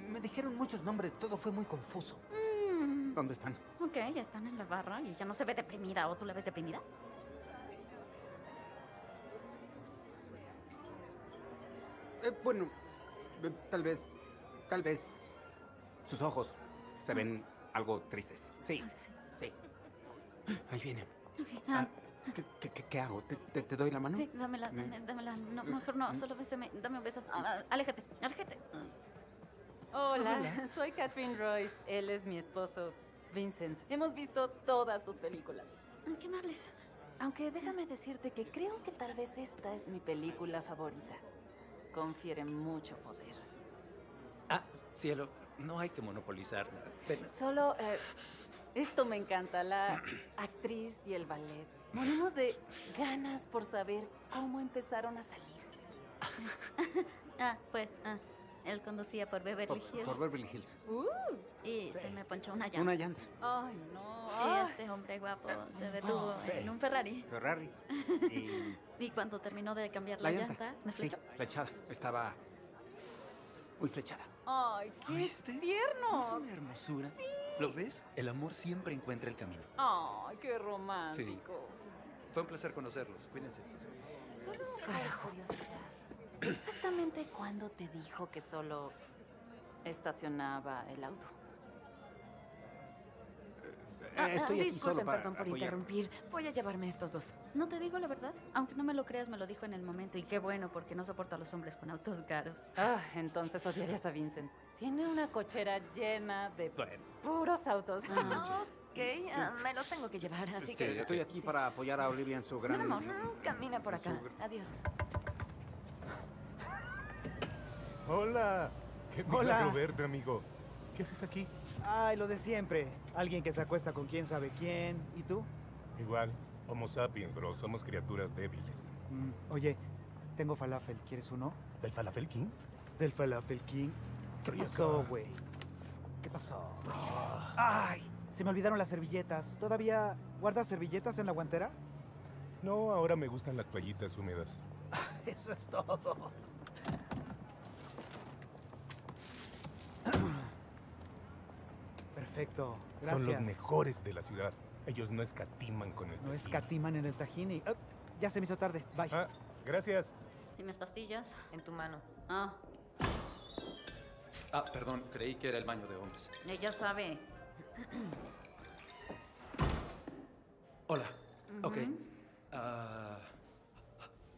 Me dijeron muchos nombres, todo fue muy confuso. Mm. ¿Dónde están? Ok, ya están en la barra y ya no se ve deprimida. ¿O tú la ves deprimida? Eh, bueno, eh, tal vez, tal vez sus ojos se ven algo tristes. Sí, sí. Ahí vienen. Ok, ah, ¿Qué, qué- qué- qué hago? ¿Te, te- te doy la mano? sí, dámela, Me- dame- dámela. No, mejor no, solo bésame. Dame un beso. Ah, ah, aléjate, aléjate. Hola, Hola. soy Catherine Royce. Él es mi esposo, Vincent. Hemos visto todas tus películas. ¿Qué me hables? Aunque déjame decirte que creo que tal vez esta es mi película favorita. Confiere mucho poder. Ah, cielo, no hay que monopolizarla. Ven. Solo eh, esto me encanta, la actriz y el ballet. Morimos de ganas por saber cómo empezaron a salir. Ah, pues, ah, él conducía por Beverly Por, Hills. por Beverly Hills. Y se me ponchó una llanta. Una llanta. Ay, no. Y este hombre guapo se detuvo Sí. en un Ferrari. Ferrari. Y Y cuando terminó de cambiar la, la llanta, llanta. me Sí, flechó. flechada. Estaba muy flechada. Ay, qué tierno. Es una hermosura. ¿Lo ves? El amor siempre encuentra el camino. Ay, qué romántico. Fue un placer conocerlos. Cuídense. Solo curiosidad. ¿Exactamente cuándo te dijo que solo estacionaba el auto? Ah, Eh, estoy aquí disculpen, solo para perdón por apoyar. interrumpir. Voy a llevarme a estos dos. No te digo la verdad. Aunque no me lo creas, me lo dijo en el momento. Y qué bueno, porque no soporto a los hombres con autos caros. Ah, entonces odiarías a Vincent. Tiene una cochera llena de puros autos. Ah, ok, ah, me lo tengo que llevar, así Sí, que... estoy aquí para apoyar a Olivia en su gran... Ven, amor, camina por acá. Adiós. Hola. ¿Qué Hola. milagro verte, amigo. ¿Qué haces aquí? Ay, lo de siempre. Alguien que se acuesta con quién sabe quién. ¿Y tú? Igual. Homo sapiens, bro. Somos criaturas débiles. Mm, oye, tengo falafel. ¿Quieres uno? ¿Del Falafel King? Del falafel king. ¿Qué pasó, güey? ¿Qué pasó? ¡Ay! Se me olvidaron las servilletas. ¿Todavía guardas servilletas en la guantera? No, ahora me gustan las playitas húmedas. Eso es todo. Perfecto. Gracias. Son los mejores de la ciudad. Ellos no escatiman con el No tajín. escatiman en el tajín y... ah, ya se me hizo tarde. Bye. Ah, gracias. ¿Y mis pastillas? En tu mano. Ah, Ah, perdón, creí que era el baño de hombres. ella sabe. Hola. Ok. Ujú. Ah,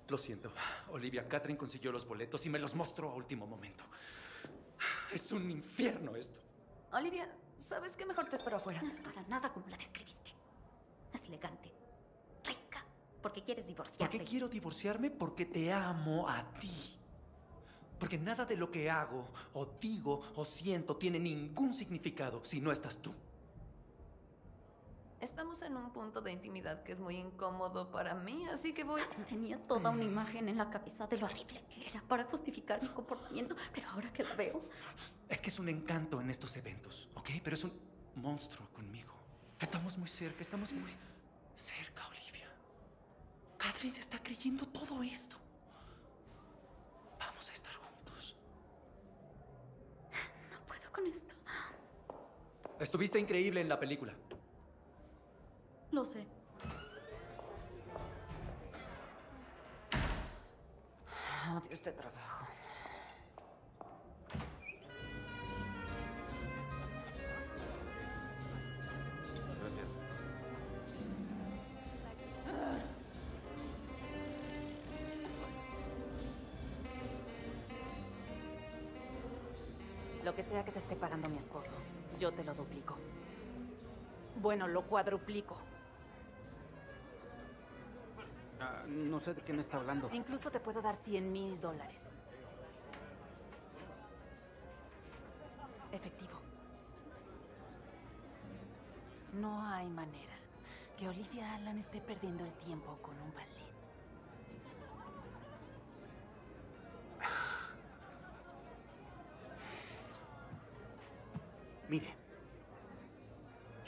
lo siento. Olivia, Catherine consiguió los boletos y me los mostró a último momento. Es un infierno esto. Olivia, ¿sabes qué? Mejor te espero afuera. No es para nada como la describiste. Es elegante, rica, porque quieres ¿Por divorciarte. qué quiero divorciarme? Porque te amo a ti. Porque nada de lo que hago, o digo, o siento tiene ningún significado si no estás tú. Estamos en un punto de intimidad que es muy incómodo para mí, así que voy... Tenía toda una imagen en la cabeza de lo horrible que era para justificar mi comportamiento, pero ahora que la veo, Es que es un encanto en estos eventos, ¿ok? Pero es un monstruo conmigo. Estamos muy cerca, estamos muy cerca, Olivia. Catherine se está creyendo todo esto. Vamos a estar juntos. no puedo con esto. Estuviste increíble en la película. Lo sé. Odio este trabajo. Mi esposo, yo te lo duplico. Bueno, lo cuadruplico. Ah, no sé de qué me está hablando. Incluso te puedo dar 100 mil dólares. Efectivo. No hay manera que Olivia Allen esté perdiendo el tiempo con un ballet.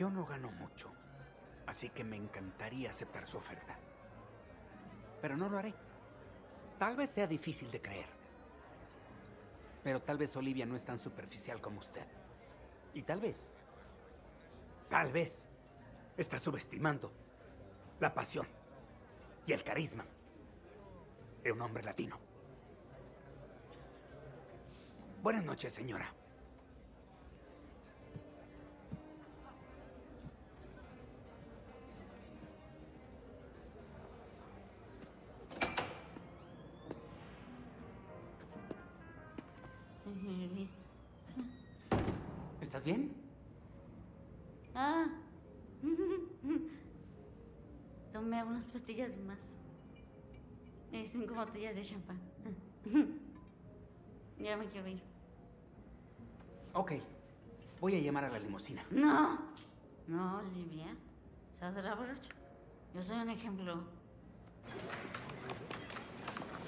Yo no gano mucho, así que me encantaría aceptar su oferta. Pero no lo haré. Tal vez sea difícil de creer. Pero tal vez Olivia no es tan superficial como usted. Y tal vez, tal vez, está subestimando la pasión y el carisma de un hombre latino. Buenas noches, señora. Unas pastillas más. Y cinco botellas de champán. Ya me quiero ir. Ok. Voy a llamar a la limusina. No. No, Olivia. Se va a hacer borracho. Yo soy un ejemplo.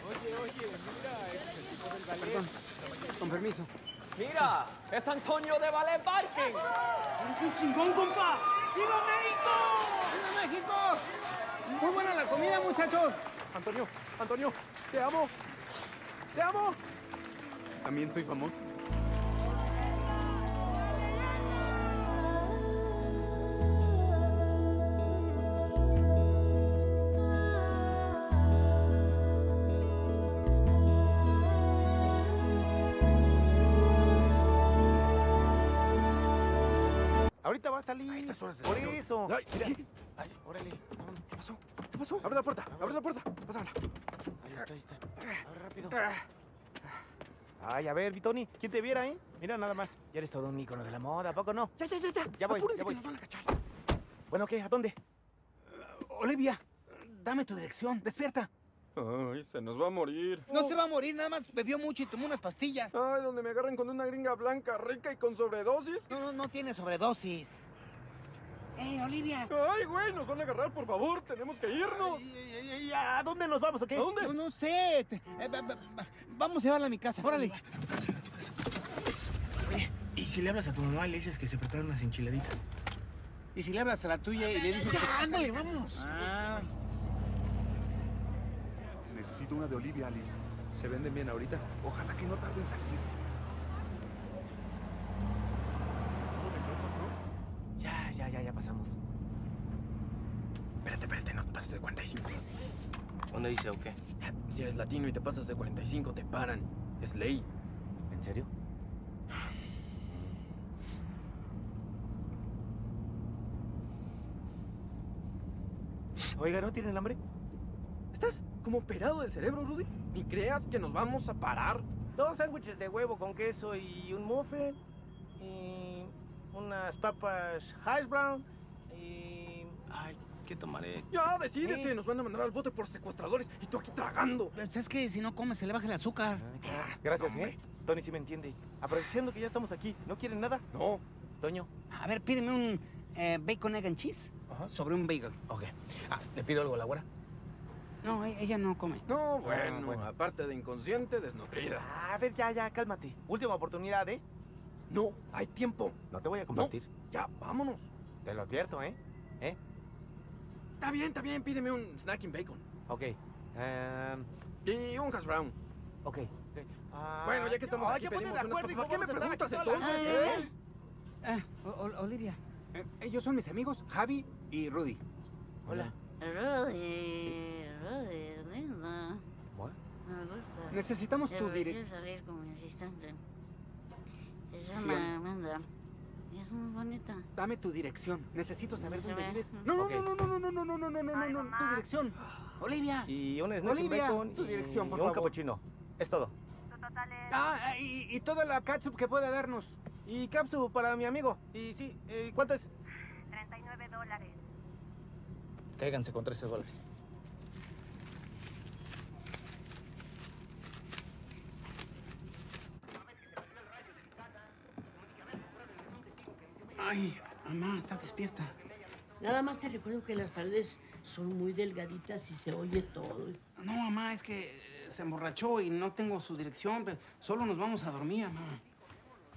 Oye, oye, mira, es el tipo del ballet. Perdón. Con permiso. Mira, es Antonio de Ballet Parking. ¡Eres un chingón, compa! ¡Viva México! ¡Viva México! Muy buena la comida, muchachos. Antonio, Antonio, te amo. Te amo. También soy famoso. Ahorita va a salir. A estas horas de Por eso. Ay, Mira. Ay, órale. ¿Qué pasó? ¿Qué pasó? Abre la puerta, abre la puerta. Pásamela. Ahí está, ahí está. Abre rápido. Ay, a ver, Vitoni, ¿quién te viera, eh? Mira, nada más. Ya eres todo un ícono de la moda, ¿a poco no? Ya, ya, ya, ya. Ya voy, Apúrense ya voy. que nos van a cachar. Bueno, ¿qué? ¿A dónde? Olivia, dame tu dirección. Despierta. Ay, se nos va a morir. No se va a morir, nada más bebió mucho y tomó unas pastillas. Ay, donde me agarren con una gringa blanca rica y con sobredosis. No, no, no tiene sobredosis. ¡Eh, Olivia! Ay, güey, nos van a agarrar, por favor. Tenemos que irnos. ¿A dónde nos vamos o qué? ¿A dónde? No, no sé. Te- eh, va- va- va- vamos a llevarla a mi casa. Órale. ¿Y si le hablas a tu mamá y le dices que se preparen unas enchiladitas? Y si le hablas a la tuya y le dices que... ándale, vamos. Ah, Necesito una de Olivia, Alice. ¿Se venden bien ahorita? Ojalá que no tarde en salir. Ya, ya, ya, pasamos. Espérate, espérate, no te pases de 45. ¿Dónde dice o qué? Si eres latino y te pasas de 45, te paran. Es ley. ¿En serio? Oiga, ¿no tienen hambre? ¿Estás como operado del cerebro, Rudy? Ni creas que nos vamos a parar. Dos sándwiches de huevo con queso y un muffin. Y unas papas hash brown. Y... Ay, ¿qué tomaré? Ya, decídete. Nos van a mandar al bote por secuestradores y tú aquí tragando. ¿Sabes qué? Si no come, se le baja el azúcar. Gracias, hombre. ¿eh? Tony sí me entiende. Aprovechando que ya estamos aquí, ¿no quieren nada? No. Toño. A ver, pídeme un eh, bacon, egg and cheese sobre un bagel. Ok. Ah, ¿le pido algo a la güera? No, e- ella no come. No, bueno, Ah, bueno. aparte de inconsciente, desnutrida. A ver, ya, ya, cálmate. Última oportunidad, ¿eh? No, hay tiempo. No te voy a compartir. Ya, vámonos. Te lo advierto, ¿eh? ¿Eh? Está bien, está bien. Pídeme un snacking bacon. Ok. Em, Y un hash brown. ok. Ah, Bueno, ya que estamos ay, aquí, pedimos de unas acuerdo, papas. hijo, ¿Qué me preguntas entonces? noche. Ah, O- O- Olivia. Eh, ellos son mis amigos, Javi y Rudy. Hola. Rudy, Rudy, es linda. ¿What? Me gusta. Necesitamos tu Debería direc- salir como asistente. Se llama. Amanda. Es muy bonita. Dame tu dirección. Necesito saber dónde ve. vives. No, no, Ok. no, no, no, no, no, no, no, no, no, no, no, tu dirección. Olivia. Y un Olivia, tu dirección, por un favor. capuchino. Es todo. ¿Tú totales. Ah, y, toda la catsup que pueda darnos. Y capsu para mi amigo. Y sí, eh, ¿cuánto es? 39 dólares. Cáiganse con 13 dólares. Ay, mamá, está despierta. Nada más te recuerdo que las paredes son muy delgaditas y se oye todo. No, mamá, es que eh, se emborrachó y no tengo su dirección. pero Solo nos vamos a dormir, mamá.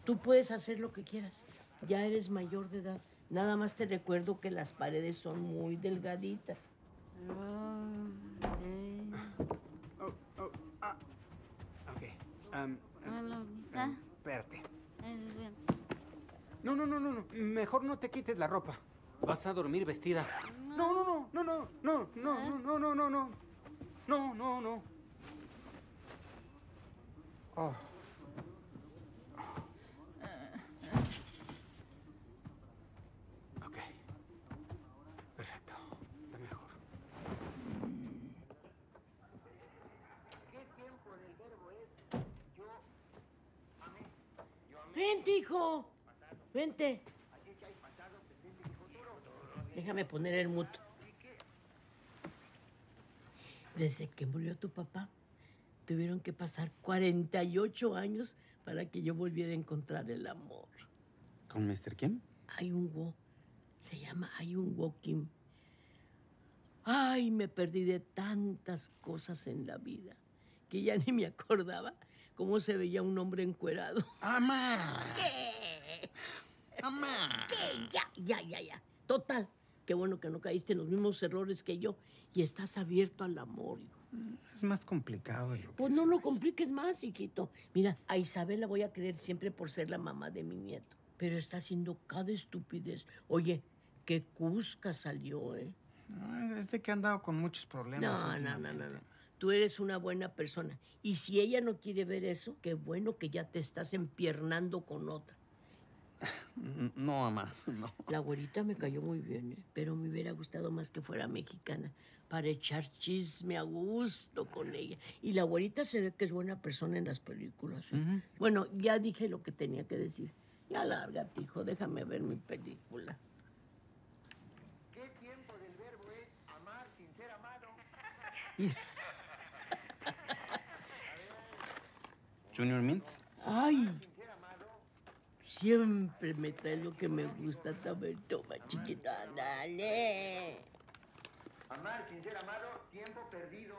Tú puedes hacer lo que quieras. Ya eres mayor de edad. Nada más te recuerdo que las paredes son muy delgaditas. Ok. am, Hola, am, espérate. No, no, no, no, no. Mejor no te quites la ropa. Vas a dormir vestida. No, no, no, no, no, no, no, no, no, no, no. No, no, no. Oh. Ok. Perfecto. Está mejor. Vente, hijo. Vente. Déjame poner el muto. Desde que murió tu papá, tuvieron que pasar 48 años para que yo volviera a encontrar el amor. ¿Con Mr. Kim? Hay un Wo. Se llama Hay un Wo Kim. Ay, me perdí de tantas cosas en la vida que ya ni me acordaba cómo se veía un hombre encuerado. ¡Amá! ¿Qué? ¡Amá! ¿Qué? Ya, ya, ya, ya. Total. Qué bueno que no caíste en los mismos errores que yo y estás abierto al amor, hijo. Es más complicado de lo que Pues no lo compliques más, hijito. Mira, a Isabel la voy a querer siempre por ser la mamá de mi nieto. Pero está haciendo cada estupidez. Oye, qué cusca salió, ¿eh? No, es de que ha andado con muchos problemas. No, no, no, no. Tú eres una buena persona. Y si ella no quiere ver eso, qué bueno que ya te estás empiernando con otra. No, mamá, no. La güerita me cayó muy bien, ¿eh? pero me hubiera gustado más que fuera mexicana para echar chisme a gusto con ella. Y la güerita se ve que es buena persona en las películas. ¿eh? Bueno, ya dije lo que tenía que decir. Ya lárgate, hijo, déjame ver mi película. ¿Qué tiempo del verbo es amar sin ser amado? Junior Mints. ¡Ay! Siempre me trae lo que me gusta. Toma, toma, chiquita, dale. Amar sin ser amado, tiempo perdido.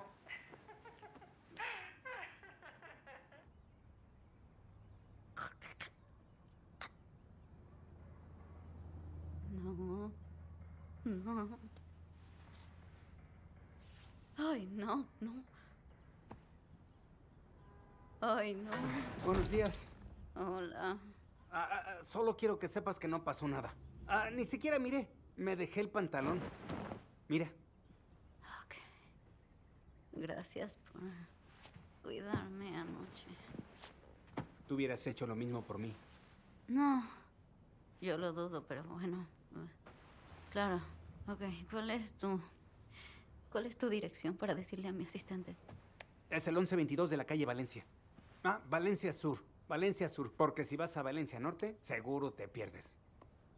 No. No. Ay, no, no. Ay, no. Buenos días. Hola. Ah, ah, ah, solo quiero que sepas que no pasó nada. Ah, ni siquiera miré. Me dejé el pantalón. Mira. Gracias por cuidarme anoche. Tú hubieras hecho lo mismo por mí. No, yo lo dudo, pero bueno. Claro, ok. ¿Cuál es tu... ¿Cuál es tu dirección para decirle a mi asistente? Es el 1122 de la calle Valencia. Ah, Valencia Sur. Valencia Sur. Porque si vas a Valencia Norte, seguro te pierdes.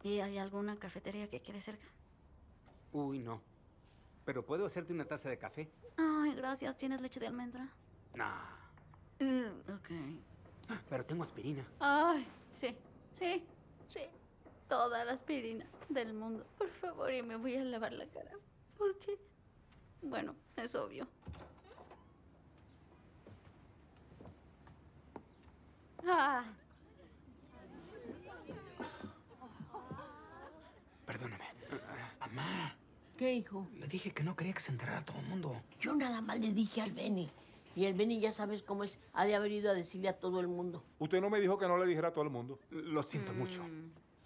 ¿Y hay alguna cafetería que quede cerca? Uy, no. Pero puedo hacerte una taza de café. Ay, gracias. ¿Tienes leche de almendra? Nah. Uh, ok. Pero tengo aspirina. Ay, sí, sí, sí. Toda la aspirina del mundo. Por favor, y me voy a lavar la cara. ¿Por qué? Bueno, es obvio. Ah, Perdóname. Mamá, ¿Qué, hijo? le dije que no quería que se enterara todo el mundo. Yo nada más le dije al Beni. Y el Beni ya sabes cómo es. Ha de haber ido a decirle a todo el mundo. Usted no me dijo que no le dijera a todo el mundo. Lo siento mucho.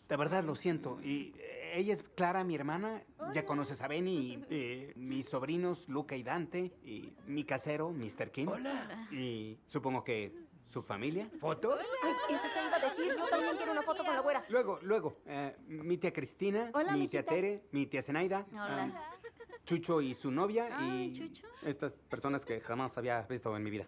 De verdad lo siento. Y eh, ella es Clara, mi hermana. Ya conoces a Benny y eh, mis sobrinos, Luca y Dante. Y mi casero, Mr. Kim. Hola. Y supongo que su familia. ¿Foto? Ay, eso te iba a decir. Yo también quiero una foto con la güera. Luego, luego, eh, mi tía Cristina, Hola, mi tía mijita. Tere, mi tía Zenaida, Hola. ah, Chucho y su novia Ay, y Chucho. estas personas que jamás había visto en mi vida.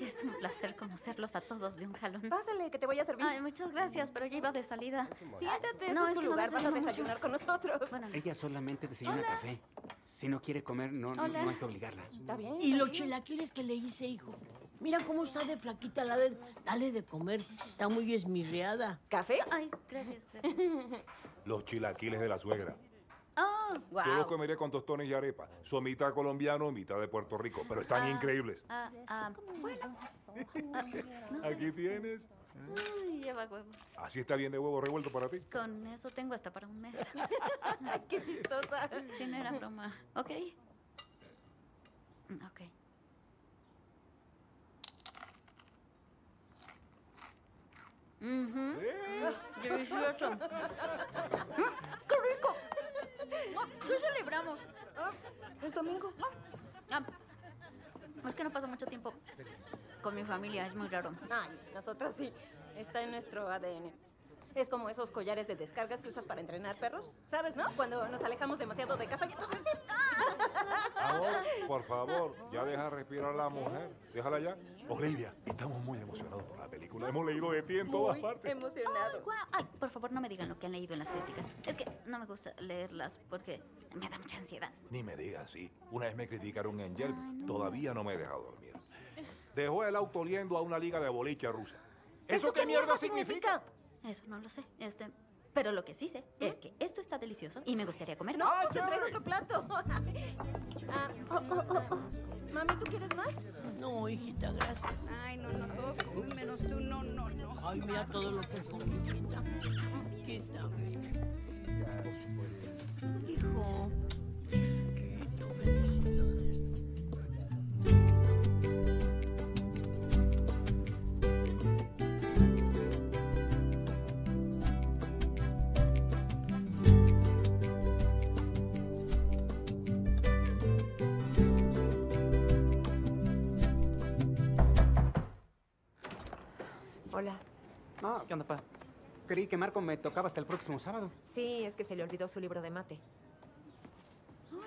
Es un placer conocerlos a todos de un jalón. Pásale, que te voy a servir. Ay, muchas gracias, pero ya iba de salida. Siéntate, No, este es es tu que no lugar, vas a desayuno mucho. desayunar con nosotros. Ella solamente desayuna Hola. café. Si no quiere comer, no, no, Hola. no hay que obligarla. Está bien. Y los chilaquiles que le hice, hijo. Mira cómo está de flaquita, la de, dale de comer. Está muy esmirreada. ¿Café? Ay, gracias. Los chilaquiles de la suegra. Oh, wow. Yo los comeré con tostones y arepa. Son mitad colombiano, mitad de Puerto Rico, pero están Ah. increíbles. Ah, ah, bueno. Ah, no sé Aquí tienes. Ay, lleva huevo. Así está bien de huevo revuelto para ti. Con eso tengo hasta para un mes. Qué chistosa. Sí, no era broma. ¿Ok? Mm, Ok. Ujú. Delicioso. Mm, ¡Qué rico! ¿Qué celebramos? ¿Es domingo? Ah, es que no paso mucho tiempo con mi familia, es muy raro. Ay, nosotros sí. Está en nuestro ADN. Es como esos collares de descargas que usas para entrenar perros. ¿Sabes, no? Cuando nos alejamos demasiado de casa y entonces sí. Amor, por favor, ya deja respirar a la mujer. Déjala ya. Olivia, estamos muy emocionados por la película. Hemos leído de ti en todas partes. emocionado. Ay, guau. Ay, por favor, no me digan lo que han leído en las críticas. Es que no me gusta leerlas porque me da mucha ansiedad. Ni me digas así. Una vez me criticaron en Yelp. Todavía no me deja dormir. Dejó el auto oliendo a una liga de boliche rusa. ¿Eso, qué mierda significa? Eso no lo sé. Este, pero lo que sí sé es que esto está delicioso y me gustaría comer. No, te traigo otro plato. Ah, oh, oh, oh, oh. Mami, ¿tú quieres más? No, hijita, gracias. Ay, no, no, todos comen menos tú. No, no, no. Ay, mira todo lo que comí, hijita. Hijita. Hijo. Hola. Ah, ¿qué onda, pa? Creí que Marco me tocaba hasta el próximo sábado. Sí, es que se le olvidó su libro de mate.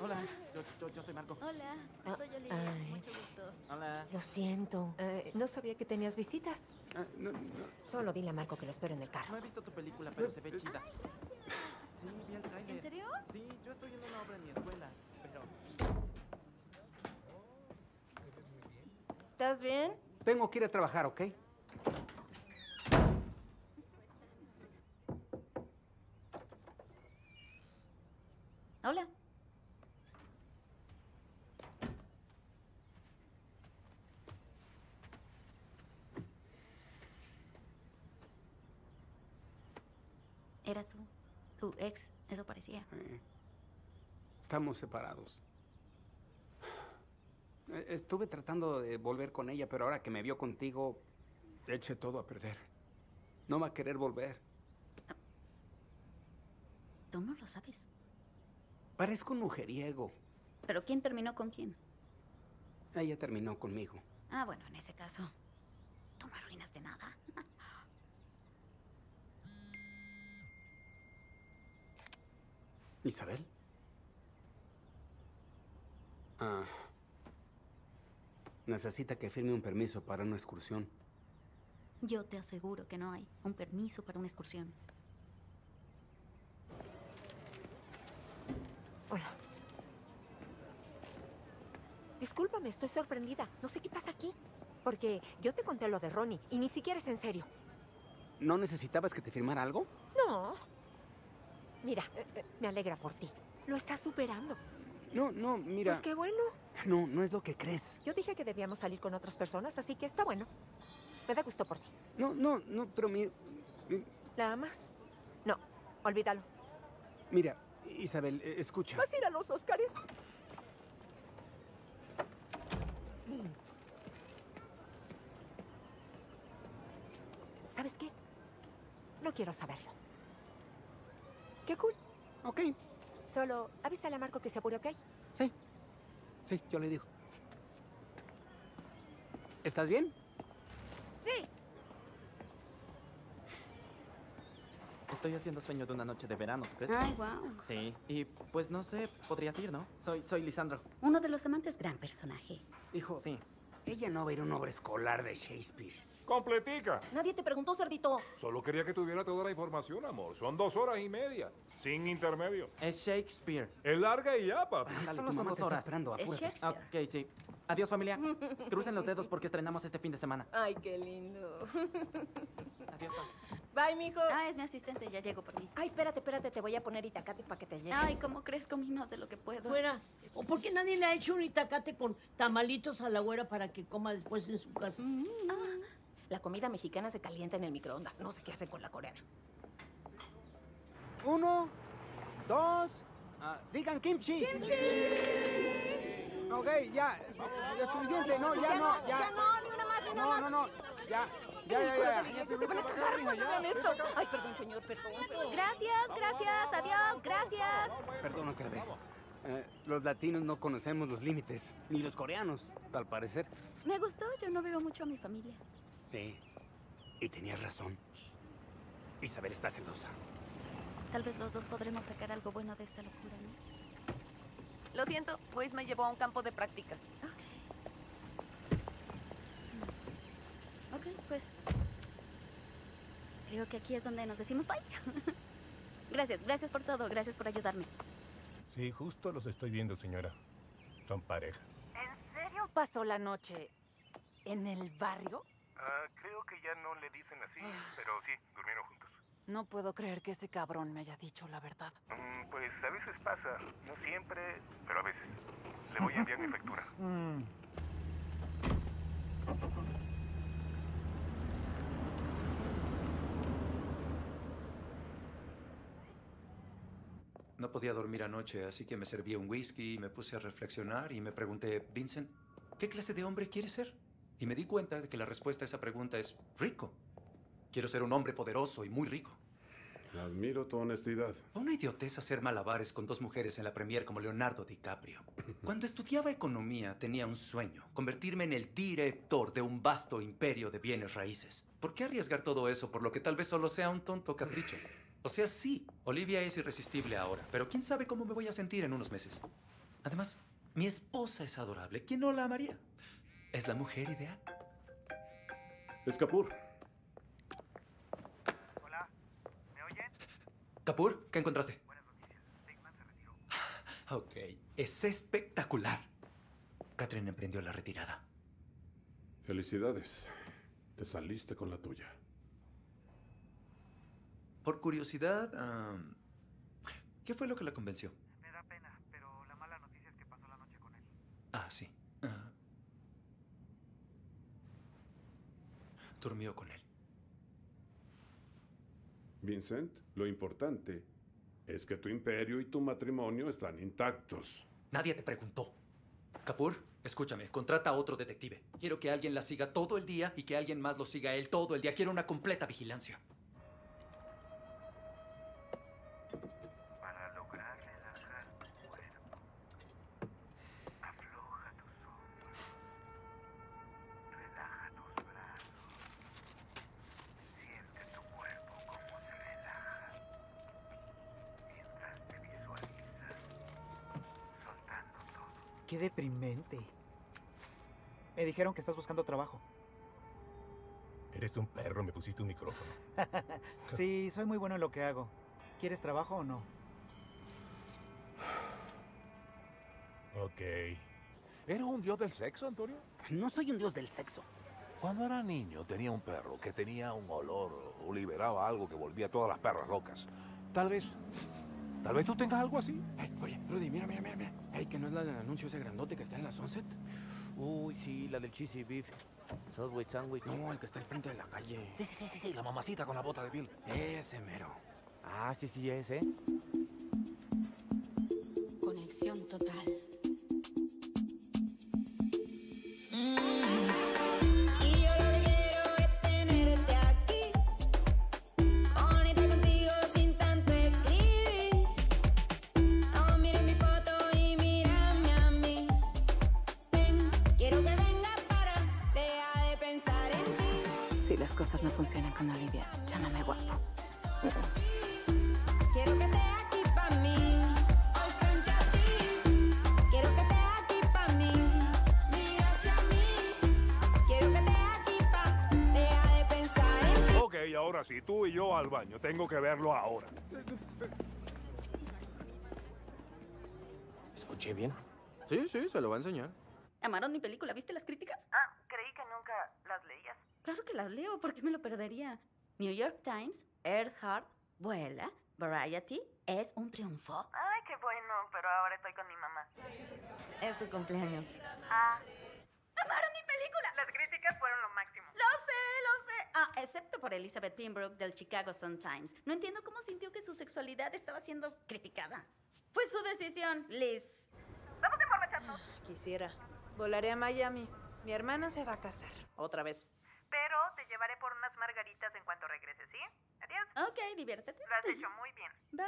Hola, yo, yo, yo soy Marco. Hola, Ah, soy Olivia. ay. Mucho gusto. Hola. Lo siento. Eh, no sabía que tenías visitas. Ah, Solo dile a Marco que lo espero en el carro. No he visto tu película, pero se ve chida. Sí, vi el tráiler. ¿En serio? Sí, yo estoy en una obra en mi escuela, pero... ¿Estás bien? Tengo que ir a trabajar, ¿ok? Hola. Era tú, tu ex, eso parecía. Eh, estamos separados. Eh, Estuve tratando de volver con ella, pero ahora que me vio contigo, eché todo a perder. No va a querer volver. Tú no lo sabes. Parezco un mujeriego. ¿Pero quién terminó con quién? Ella terminó conmigo. Ah, bueno, en ese caso, tú no arruinaste nada. ¿Isabel? Ah. Necesita que firme un permiso para una excursión. Yo te aseguro que no hay un permiso para una excursión. Discúlpame, estoy sorprendida. No sé qué pasa aquí. Porque yo te conté lo de Ronnie y ni siquiera es en serio. ¿No necesitabas que te firmara algo? No. Mira, eh, eh, me alegra por ti. Lo estás superando. No, no, mira. Pues qué bueno. No, no es lo que crees. Yo dije que debíamos salir con otras personas, así que está bueno. Me da gusto por ti. No, no, no, pero mi- mi- ¿La amas? No, olvídalo. mira, Isabel, eh, escucha. ¿Vas a ir a los Óscares? ¿Sabes qué? No quiero saberlo. Qué cool. Ok. Solo avísale a Marco que se apure, ¿ok? Sí. Sí, yo le digo. ¿Estás bien? Sí. Estoy haciendo sueño de una noche de verano, ¿tú crees? Ay, guau. Sí, y pues no sé, podrías ir, ¿no? Soy, soy Lisandro. Uno de los amantes, gran personaje. Hijo. Sí. Ella no va a ir a una obra escolar de Shakespeare. Completica. Nadie te preguntó, cerdito. Solo quería que tuviera toda la información, amor. Son dos horas y media, sin intermedio. Es Shakespeare. Es larga y ya, papi. Solo son dos horas. Ok, sí. Adiós, familia. Crucen los dedos porque estrenamos este fin de semana. Ay, qué lindo. Adiós, Bye, mijo. Ah, es mi asistente, ya llego por ti. Ay, espérate, espérate, te voy a poner itacate para que te llegues. Ay, ¿cómo crees? Comí más de lo que puedo. Fuera. ¿O por qué nadie le ha hecho un itacate con tamalitos a la güera para que coma después en su casa? Ah, La comida mexicana se calienta en el microondas. No sé qué hacen con la coreana. Uno, dos, ah, digan kimchi. ¡Kimchi! Ok, ya, ya es suficiente. No, ya, no, ya. Ya no, ni una más, ni una No, más. no, no, ya, ya, ya, ya. Se van a cagar cuando vean esto. Ay, perdón, señor, perdón, perdón. Gracias, gracias, adiós, gracias. Perdón otra vez. Eh, los latinos no conocemos los límites, ni los coreanos, al parecer. Me gustó, yo no veo mucho a mi familia. Sí, y tenías razón. Isabel está celosa. Tal vez los dos podremos sacar algo bueno de esta locura, ¿no? Lo siento, pues me llevó a un campo de práctica. Ok, pues. Creo que aquí es donde nos decimos bye. gracias, gracias por todo, gracias por ayudarme. Sí, justo los estoy viendo, señora. Son pareja. ¿En serio pasó la noche en el barrio? Ah, creo que ya no le dicen así, pero sí, durmieron juntos. No puedo creer que ese cabrón me haya dicho la verdad. Mm, pues a veces pasa, no siempre, pero a veces. Le voy a enviar mi factura. No podía dormir anoche, así que me serví un whisky y me puse a reflexionar y me pregunté, Vincent, ¿qué clase de hombre quieres ser? Y me di cuenta de que la respuesta a esa pregunta es rico. Quiero ser un hombre poderoso y muy rico. Admiro tu honestidad. Una idiotez hacer malabares con dos mujeres en la premier como Leonardo DiCaprio. Cuando estudiaba economía tenía un sueño, convertirme en el director de un vasto imperio de bienes raíces. ¿Por qué arriesgar todo eso por lo que tal vez solo sea un tonto capricho? O sea, sí, Olivia es irresistible ahora, pero quién sabe cómo me voy a sentir en unos meses. Además, mi esposa es adorable. ¿Quién no la amaría? Es la mujer ideal. Escapur. Kapur, ¿qué encontraste? Ok, es espectacular. Catherine emprendió la retirada. Felicidades. Te saliste con la tuya. Por curiosidad, ¿qué fue lo que la convenció? Me da pena, pero la mala noticia es que pasó la noche con él. Ah, sí. Ah. Durmió con él. Vincent, lo importante es que tu imperio y tu matrimonio están intactos. Nadie te preguntó. Kapur, escúchame, contrata a otro detective. Quiero que alguien la siga todo el día y que alguien más lo siga a él todo el día. Quiero una completa vigilancia. Qué deprimente. Me dijeron que estás buscando trabajo. Eres un perro, me pusiste un micrófono. sí, soy muy bueno en lo que hago. ¿Quieres trabajo o no? Ok. ¿Eres un dios del sexo, Antonio? No soy un dios del sexo. Cuando era niño tenía un perro que tenía un olor o liberaba algo que volvía a todas las perras locas. Tal vez... Tal vez tú tengas algo así. Oye, Rudy, mira, mira, mira, mira. Ey, que no es la del anuncio ese grandote que está en la Sunset. Uy, sí, la del cheesy beef. Subway sandwich. No, el que está al frente de la calle. Sí, sí, sí, sí, sí, la mamacita con la bota de piel. Ese mero. Ah, sí, sí, es, Ahora sí, tú y yo al baño. Tengo que verlo ahora. ¿Escuché bien? Sí, sí, se lo va a enseñar. ¿Amaron mi película? ¿Viste las críticas? Ah, creí que nunca las leías. Claro que las leo, ¿por qué me lo perdería? New York Times, Earthart, Vuela, Variety, es un triunfo. Ay, qué bueno, pero ahora estoy con mi mamá. Es su cumpleaños. Ah, ¡Amaron mi película! las críticas fueron lo máximo. Ah, excepto por Elizabeth Timbrook del Chicago Sun-Times. No entiendo cómo sintió que su sexualidad estaba siendo criticada. Fue su decisión, Liz. Vamos a emborracharnos. Quisiera. Volaré a Miami. Mi hermana se va a casar. Otra vez. Pero te llevaré por unas margaritas en cuanto regrese, ¿sí? Adiós. Ok, diviértete. Lo has hecho muy bien. Bye.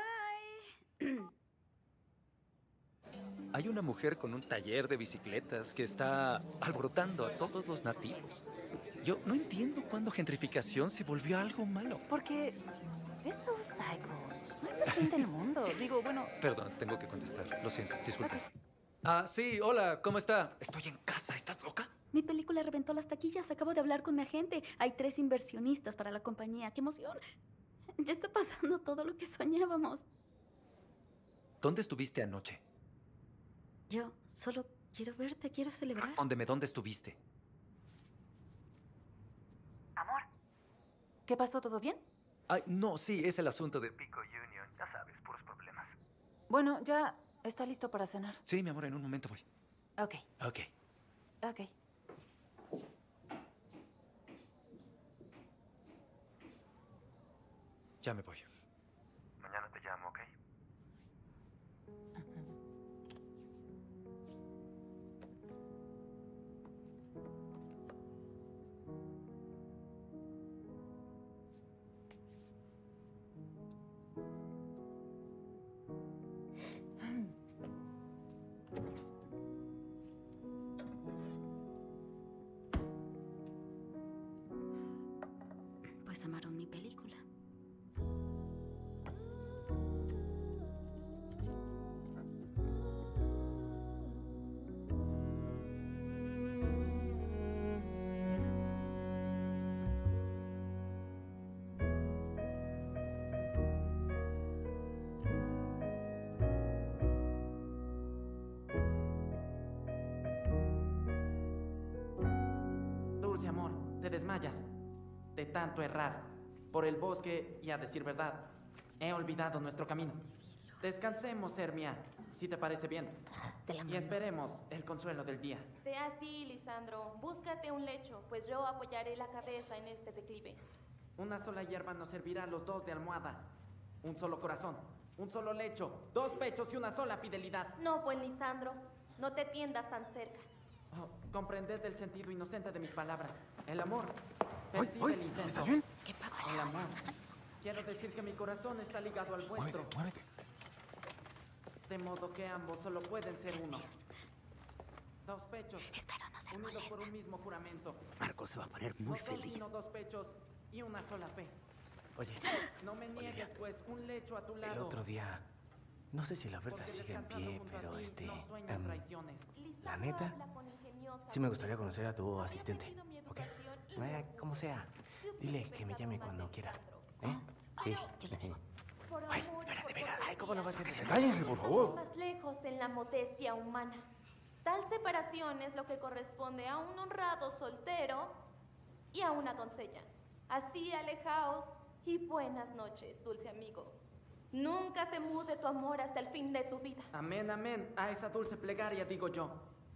Hay una mujer con un taller de bicicletas que está alborotando a todos los nativos. Yo no entiendo cuándo gentrificación se volvió algo malo. Porque es un psycho. No es el fin del mundo. Digo, bueno, Perdón, tengo que contestar. Lo siento, disculpe. Ah, sí, hola, ¿cómo está? Estoy en casa, ¿estás loca? Mi película reventó las taquillas. Acabo de hablar con mi agente. Hay tres inversionistas para la compañía. ¡Qué emoción! Ya está pasando todo lo que soñábamos. ¿Dónde estuviste anoche? Yo solo quiero verte, quiero celebrar. Respóndeme, ¿dónde estuviste? ¿Qué pasó? ¿Todo bien? Ay, no, sí, es el asunto de Pico Union. Ya sabes, puros problemas. Bueno, ya está listo para cenar. Sí, mi amor, en un momento voy. Ok, Ok. ok. Ya me voy. Te desmayas. De tanto errar. Por el bosque y a decir verdad, he olvidado nuestro camino. Descansemos, Hermia, si te parece bien. Y esperemos el consuelo del día. Sea así, Lisandro. Búscate un lecho, pues yo apoyaré la cabeza en este declive. Una sola hierba nos servirá a los dos de almohada. Un solo corazón, un solo lecho, dos pechos y una sola fidelidad. No, buen Lisandro. No te tiendas tan cerca. Oh, comprended el sentido inocente de mis palabras. El amor. Ay, Percibe ay, el intento. ¿estás bien? ¿Qué pasó? El amor. Quiero decir que mi corazón está ligado al vuestro. Muévete. De modo que ambos solo pueden ser uno. Dos pechos. Espero no se Unidos por un mismo juramento. Marco se va a poner muy Dos feliz. dos pechos y una sola fe. Oye, No me niegues, pues, un lecho a tu lado. el otro día. No sé si la oferta sigue en pie, pero este. traiciones. la neta, sí me gustaría conocer a tu asistente. ¿Ok? Eh, como sea. Dile que me llame cuando quiera. ¿Eh? Sí. Por Ay, espera, de veras. Ay, ¿cómo no va a ser? Cállense, por favor. más lejos en la modestia humana. Tal separación es lo que corresponde a un honrado soltero y a una doncella. Así alejaos y buenas noches, dulce amigo. Nunca se mude tu amor hasta el fin de tu vida. Amén, amén. A esa dulce plegaria digo yo.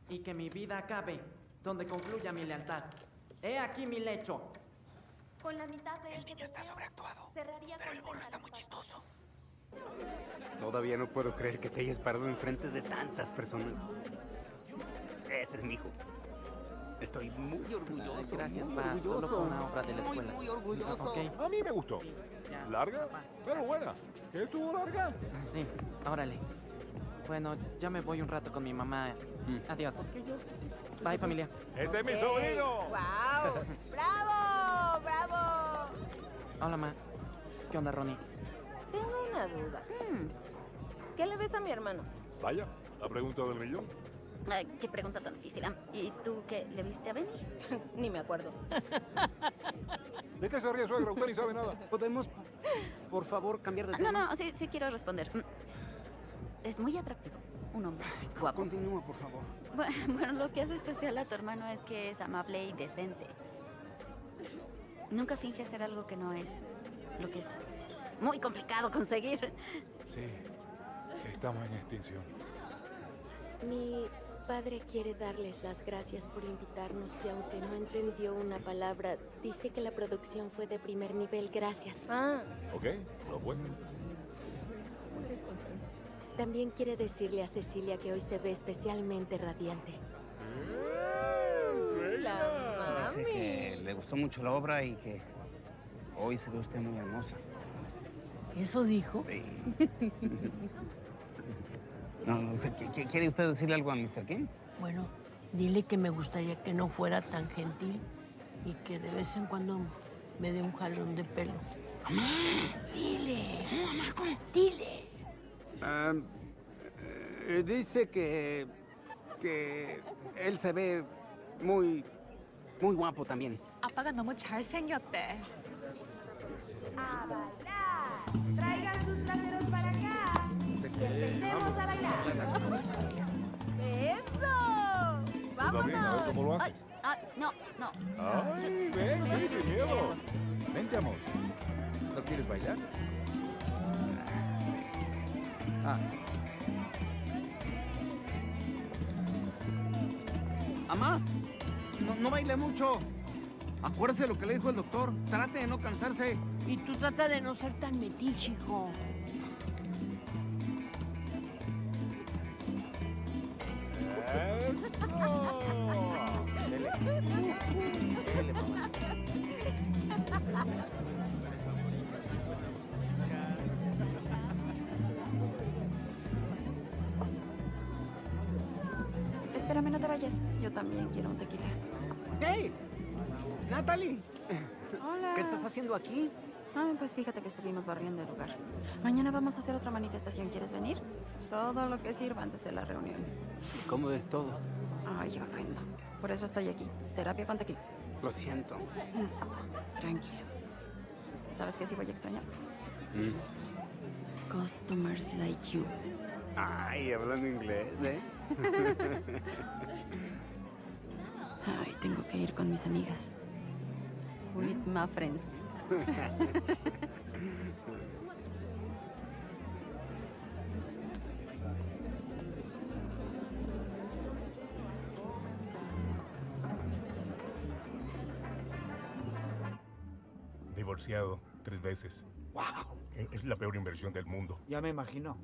Y que mi vida acabe donde concluya mi lealtad. He aquí mi lecho. Con la mitad de el niño está sobreactuado, cerraría pero el burro está muy chistoso. Todavía no puedo creer que te hayas parado enfrente de tantas personas. Ese es mi hijo. Estoy muy orgulloso. Gracias, muy pa. Solo orgulloso. fue una obra de la Muy, escuela. Muy, orgulloso. A mí me gustó. Larga, pero buena. ¿Qué estuvo larga? Sí, órale. Bueno, ya me voy un rato con mi mamá. Adiós. Bye, familia. ¡Ese es mi sobrino! ¡Wow! ¡Bravo! ¡Bravo! Hola, ma. ¿Qué onda, Ronnie? Tengo una duda. ¿Qué le ves a mi hermano? Vaya, la pregunta del millón. Ay, qué pregunta tan difícil. ¿Y tú qué le viste a Benny? Ni me acuerdo. ¿De qué se ríe, suegra? Usted ni sabe nada. ¿Podemos, por favor, cambiar de Ah, No, no, sí, sí quiero responder. Mm. Es muy atractivo. Un hombre guapo. Continúa, por favor. Bu- Bueno, lo que hace especial a tu hermano es que es amable y decente. Nunca finge ser algo que no es. Lo que es muy complicado conseguir. Sí, estamos en extinción. Mi padre quiere darles las gracias por invitarnos y aunque no entendió una palabra, dice que la producción fue de primer nivel. Gracias. Ah. ¿Ok? Lo fue. También quiere decirle a Cecilia que hoy se ve especialmente radiante. Dice que le gustó mucho la obra y que hoy se ve usted muy hermosa. ¿Eso dijo? No, no sé, ¿qu- qu- ¿quiere usted decirle algo a Mr. King? Bueno, dile que me gustaría que no fuera tan gentil y que de vez en cuando me dé un jalón de pelo. Dile. Dile. Ah, eh, dice que. que él se ve muy. muy guapo también. 아빠가 너무 잘생겼대. A bailar. Traigan Empecemos a bailar. ¡Eso! también, a ver cómo lo Ay, ah, no, no. Ay, ven, sí, sin miedo. Vente, amor. ¿No quieres bailar? Ah, Amá, no, no baile mucho. Acuérdese lo que le dijo el doctor. Trate de no cansarse. Y tú trata de no ser tan metiche, hijo. Espérame, no te vayas. Yo también quiero un tequila. ¡Hey! ¡Natalie! Hola. ¿Qué estás haciendo aquí? Ah, pues fíjate que estuvimos barriendo el lugar. Mañana vamos a hacer otra manifestación. ¿Quieres venir? Todo lo que sirva antes de la reunión. ¿Cómo ves todo? Ay, horrendo. Por eso estoy aquí. Terapia con tequila. Lo siento. Tranquilo. ¿Sabes qué sí voy a extrañar? Mm. Customers like you. Ay, hablando inglés, ¿eh? Ay, tengo que ir con mis amigas. With my friends. Divorciado tres veces. ¡Wow! Es la peor inversión del mundo. Ya me imagino.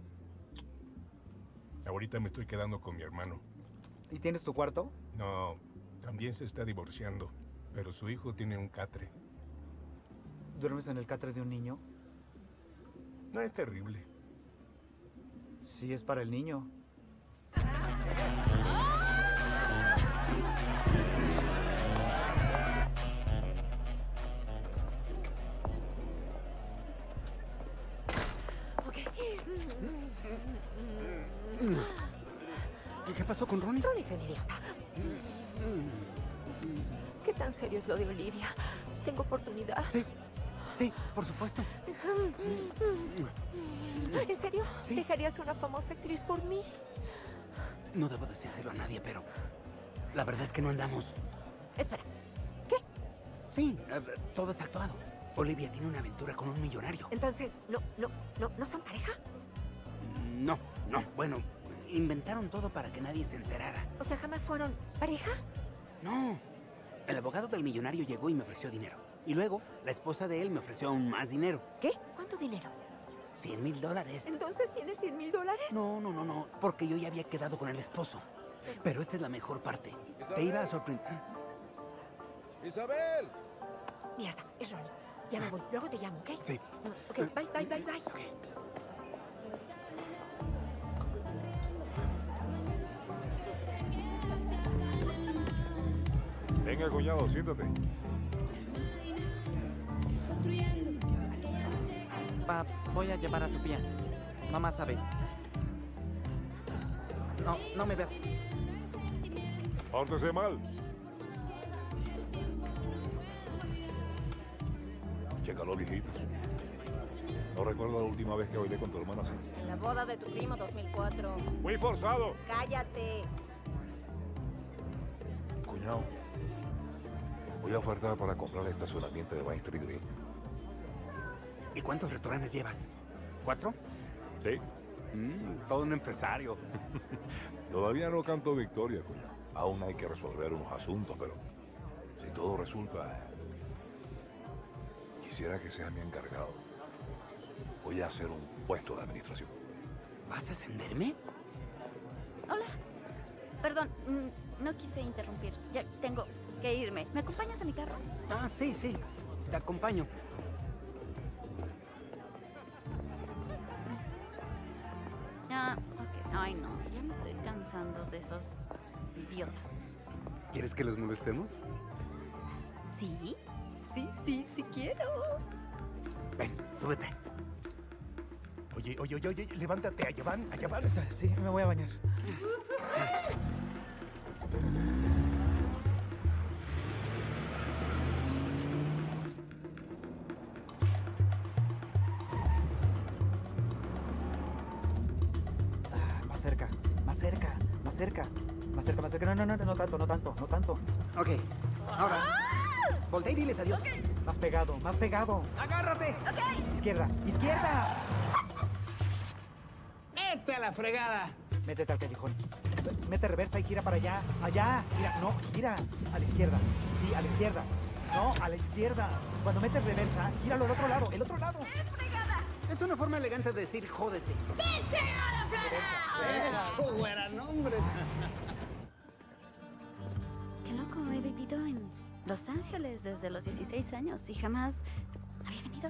Ahorita me estoy quedando con mi hermano. ¿Y tienes tu cuarto? No, también se está divorciando, pero su hijo tiene un catre. ¿Duermes en el catre de un niño? No es terrible. Sí, es para el niño. ¿Qué, qué pasó con Ronnie? Ronnie es un idiota. ¿Qué tan serio es lo de Olivia? Tengo oportunidad. Sí, sí, por supuesto. ¿En serio? ¿Dejarías una famosa actriz por mí? No debo decírselo a nadie, pero la verdad es que no andamos. Espera, Sí, eh, todo es actuado. Olivia tiene una aventura con un millonario. entonces, ¿no, no, no, no son pareja? No, no, bueno, inventaron todo para que nadie se enterara. O sea, jamás fueron pareja. No, el abogado del millonario llegó y me ofreció dinero. Y luego, la esposa de él me ofreció aún más dinero. ¿Qué? ¿Cuánto dinero? 100 mil dólares. ¿Entonces tienes 100 mil dólares? No, no, no, no, porque yo ya había quedado con el esposo. Pero esta es la mejor parte. Te iba a sorprender. ¡Isabel! Mierda, es Ronnie. Ya me voy. Luego te llamo, ¿ok? Sí. Ok, bye, bye, bye, bye. Venga, cuñado, siéntate. Pa, voy a llevar a Sofía. Mamá sabe. No, no me veas. Pórtese mal. Chécalo, viejitos. No recuerdo la última vez que bailé con tu hermana así. En la boda de tu primo 2004. Fui forzado. Cállate. Cuñado, voy a ofertar para comprar el estacionamiento de Vine Street Grill. ¿Y cuántos restaurantes llevas? ¿Cuatro? Sí. Mm, todo un empresario. Todavía no canto victoria, cuñado. Aún hay que resolver unos asuntos, pero si todo resulta, quisiera que seas mi encargado. Voy a hacer un puesto de administración. ¿Vas a ascenderme? Hola. Perdón, no quise interrumpir. Ya tengo que irme. ¿Me acompañas a mi carro? Ah, sí, sí. Te acompaño. Ah, ok. Ay, no. Ya me estoy cansando de esos idiotas. ¿Quieres que los molestemos? ¿Sí? Sí, sí, sí quiero. Ven, súbete. Oye, oye, oye, oye, levántate, allá van, allá van. Sí, me voy a bañar. Más cerca, más cerca, más cerca. No, no, no, no tanto, no tanto, no tanto. Ok, ahora. Voltea y diles adiós. Más pegado, más pegado. ¡Agárrate! Izquierda, izquierda. ¡Vete a la fregada! Métete al callejón. Mete reversa y gira para allá. Allá. Gira. No, gira. A la izquierda. Sí, a la izquierda. No, a la izquierda. Cuando metes reversa, gíralo al otro lado. El otro lado. Es una forma elegante de decir jódete. Eso, güera, no, hombre. Qué loco, he vivido en Los Ángeles desde los 16 años y jamás había venido.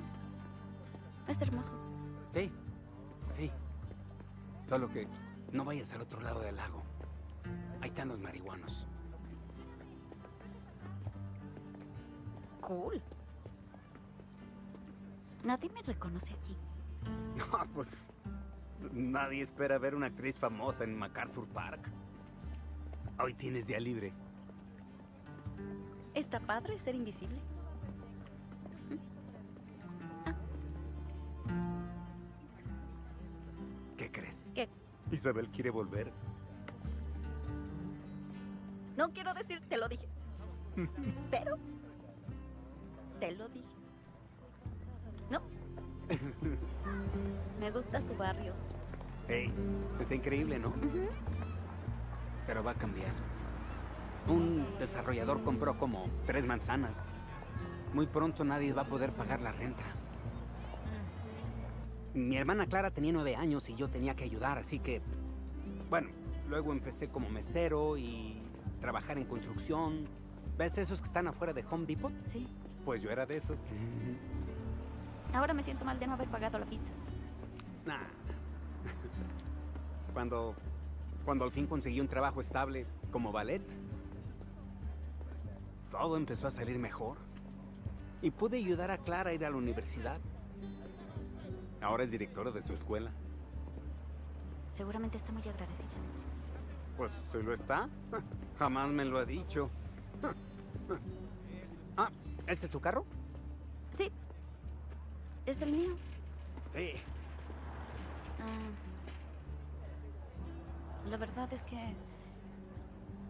Es hermoso. Sí, sí. Solo que no vayas al otro lado del lago. Ahí están los marihuanos. Cool. Nadie me reconoce aquí. No, pues nadie espera ver una actriz famosa en MacArthur Park. Hoy tienes día libre. ¿Está padre ser invisible? ¿Qué crees? ¿Qué? Isabel quiere volver. No quiero decir, te lo dije. Pero. Te lo dije. No. Me gusta tu barrio. Hey, está increíble, ¿no? Pero va a cambiar. Un desarrollador compró como tres manzanas. Muy pronto nadie va a poder pagar la renta. Mi hermana Clara tenía nueve años y yo tenía que ayudar, así que... Bueno, luego empecé como mesero y trabajar en construcción. ¿Ves esos que están afuera de Home Depot? Sí. Pues yo era de esos. Ahora me siento mal de no haber pagado la pizza. Nah. Cuando, cuando al fin conseguí un trabajo estable como ballet, todo empezó a salir mejor. Y pude ayudar a Clara a ir a la universidad. Ahora es directora de su escuela. Seguramente está muy agradecida. Pues se lo está. Jamás me lo ha dicho. Ah, ¿este es tu carro? Sí. Es el mío. Sí. Ah, la verdad es que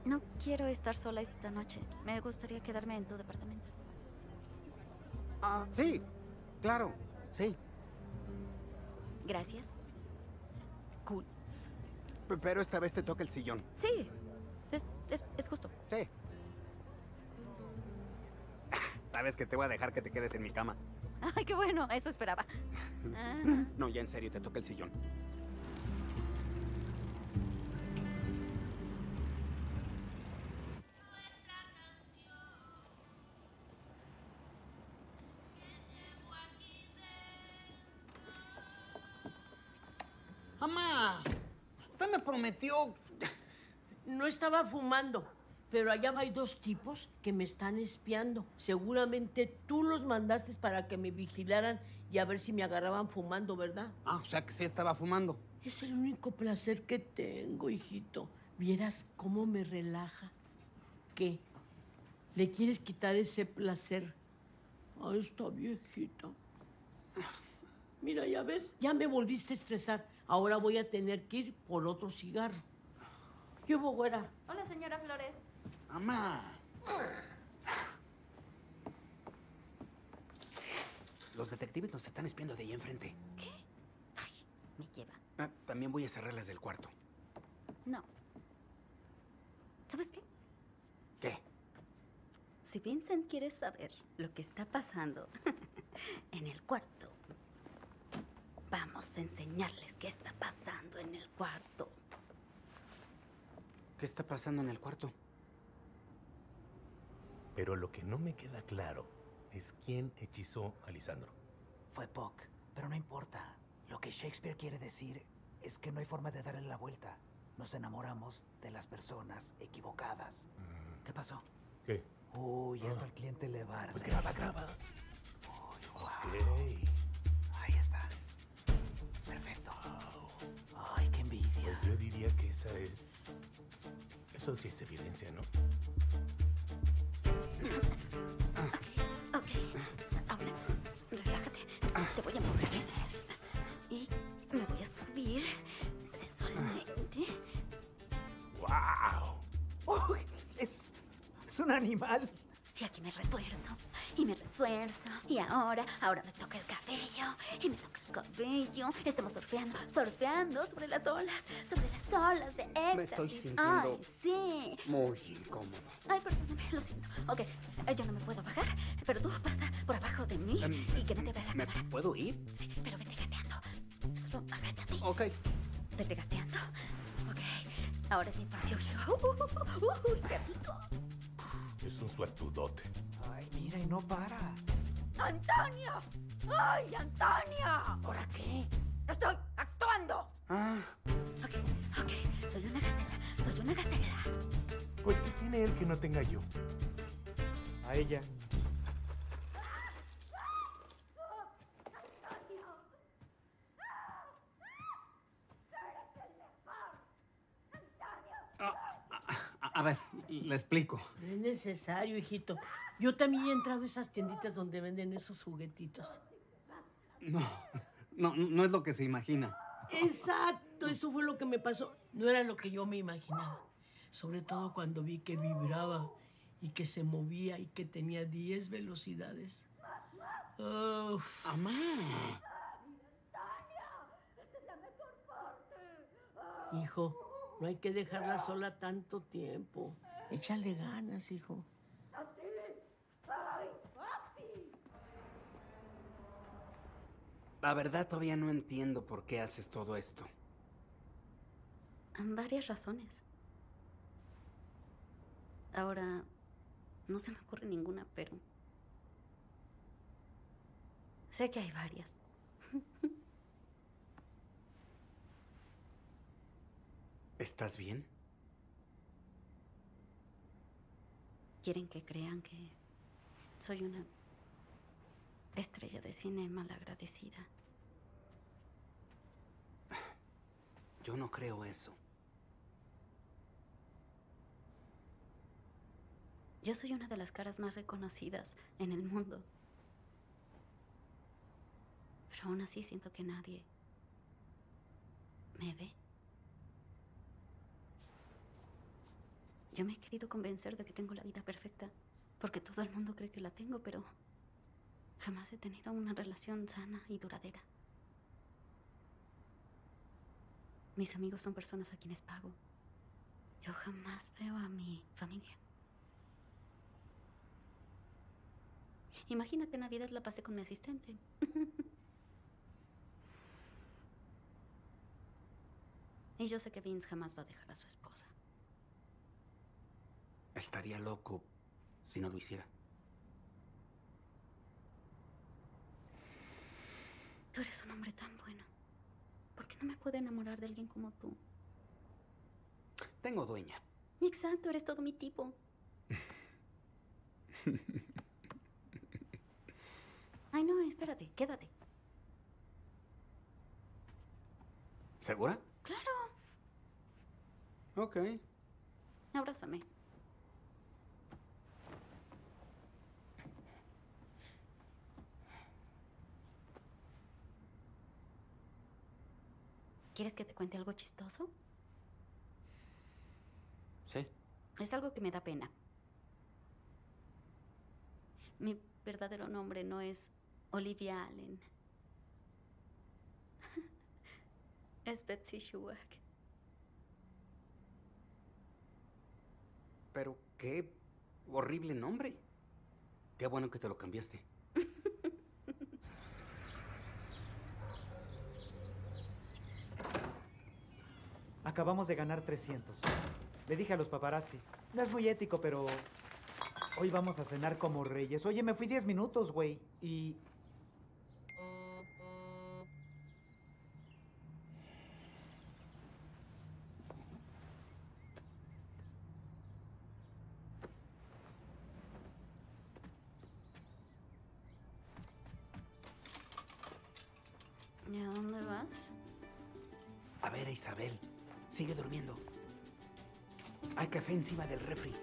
no quiero estar sola esta noche. Me gustaría quedarme en tu departamento. Ah, sí. Claro, sí. Gracias. Cool. Pero esta vez te toca el sillón. Sí. Es, es, es justo. Sí. Sabes que te voy a dejar que te quedes en mi cama. Ay, qué bueno. Eso esperaba. Ah. No, ya en serio, te toca el sillón. Mamá, usted me prometió... No estaba fumando, pero allá hay dos tipos que me están espiando. Seguramente tú los mandaste para que me vigilaran y a ver si me agarraban fumando, ¿verdad? Ah, o sea que sí estaba fumando. Es el único placer que tengo, hijito. Vieras cómo me relaja. ¿Qué? ¿Le quieres quitar ese placer? a esta viejita. Mira, ya ves, ya me volviste a estresar. Ahora voy a tener que ir por otro cigarro. ¿Qué hubo, güera? Hola, señora Flores. Mamá. Los detectives nos están espiando de ahí enfrente. Me lleva. Ah, también voy a cerrarlas del cuarto. No. ¿Sabes qué? ¿Qué? Si Vincent quiere saber lo que está pasando en el cuarto, vamos a enseñarles qué está pasando en el cuarto. ¿Qué está pasando en el cuarto? Pero lo que no me queda claro es quién hechizó a Lisandro. Fue Puck, pero no importa. Lo que Shakespeare quiere decir es que no hay forma de darle la vuelta. Nos enamoramos de las personas equivocadas. ¿Qué pasó? ¿Qué? Uy, esto Ah. al cliente le va a Pues graba, graba. Ok. Ahí está. Perfecto. Ay, qué envidia. Pues yo diría que esa es. Eso sí es evidencia, ¿no? Animal. Y aquí me retuerzo. Y me retuerzo. Y ahora, ahora me toca el cabello. Y me toca el cabello. Estamos surfeando, surfeando sobre las olas. Sobre las olas de éxtasis. Me estoy sintiendo- Ay, sí. Muy incómodo. Ay, perdóname, lo siento. Ok, eh, yo no me puedo bajar, pero tú pasa por abajo de mí y que no te vea la ¿Me cámara. puedo ir? Sí, pero vete gateando. Solo agáchate. Ok. Vete gateando. Ok, ahora es mi propio show. Uy, qué rico. Es un suertudote. Ay, mira, y no para. ¡Antonio! ¡Ay, Antonio! ¿Ahora qué? ¡Estoy actuando! Ah. Ok, ok, soy una gacela, soy una gacela. Pues que tiene él que no tenga yo. A ella. A, a ver, le explico. No es necesario, hijito. Yo también he entrado a esas tienditas donde venden esos juguetitos. No, no, no es lo que se imagina. Exacto, eso fue lo que me pasó. No era lo que yo me imaginaba. Sobre todo cuando vi que vibraba y que se movía y que tenía 10 velocidades. Uf. Amá. Hijo, no hay que dejarla sola tanto tiempo. Échale ganas, hijo. La verdad todavía no entiendo por qué haces todo esto. Varias razones. Ahora, no se me ocurre ninguna, pero... Sé que hay varias. ¿Estás bien? Quieren que crean que soy una estrella de cine malagradecida. Yo no creo eso. Yo soy una de las caras más reconocidas en el mundo. Pero aún así siento que nadie me ve. Yo me he querido convencer de que tengo la vida perfecta, porque todo el mundo cree que la tengo, pero jamás he tenido una relación sana y duradera. Mis amigos son personas a quienes pago. Yo jamás veo a mi familia. Imagínate, Navidad la pasé con mi asistente. y yo sé que Vince jamás va a dejar a su esposa. Estaría loco si no lo hiciera. Tú eres un hombre tan bueno. ¿Por qué no me puedo enamorar de alguien como tú? Tengo dueña. Exacto, eres todo mi tipo. Ay, no, espérate, quédate. ¿Segura? Claro, Ok. abrázame. ¿Quieres que te cuente algo chistoso? Sí. Es algo que me da pena. Mi verdadero nombre no es Olivia Allen. Es Betsy Schuach. Pero qué horrible nombre. Qué bueno que te lo cambiaste. Acabamos de ganar 300. Le dije a los paparazzi. No es muy ético, pero hoy vamos a cenar como reyes. Oye, me fui 10 minutos, güey. Y... encima del refri.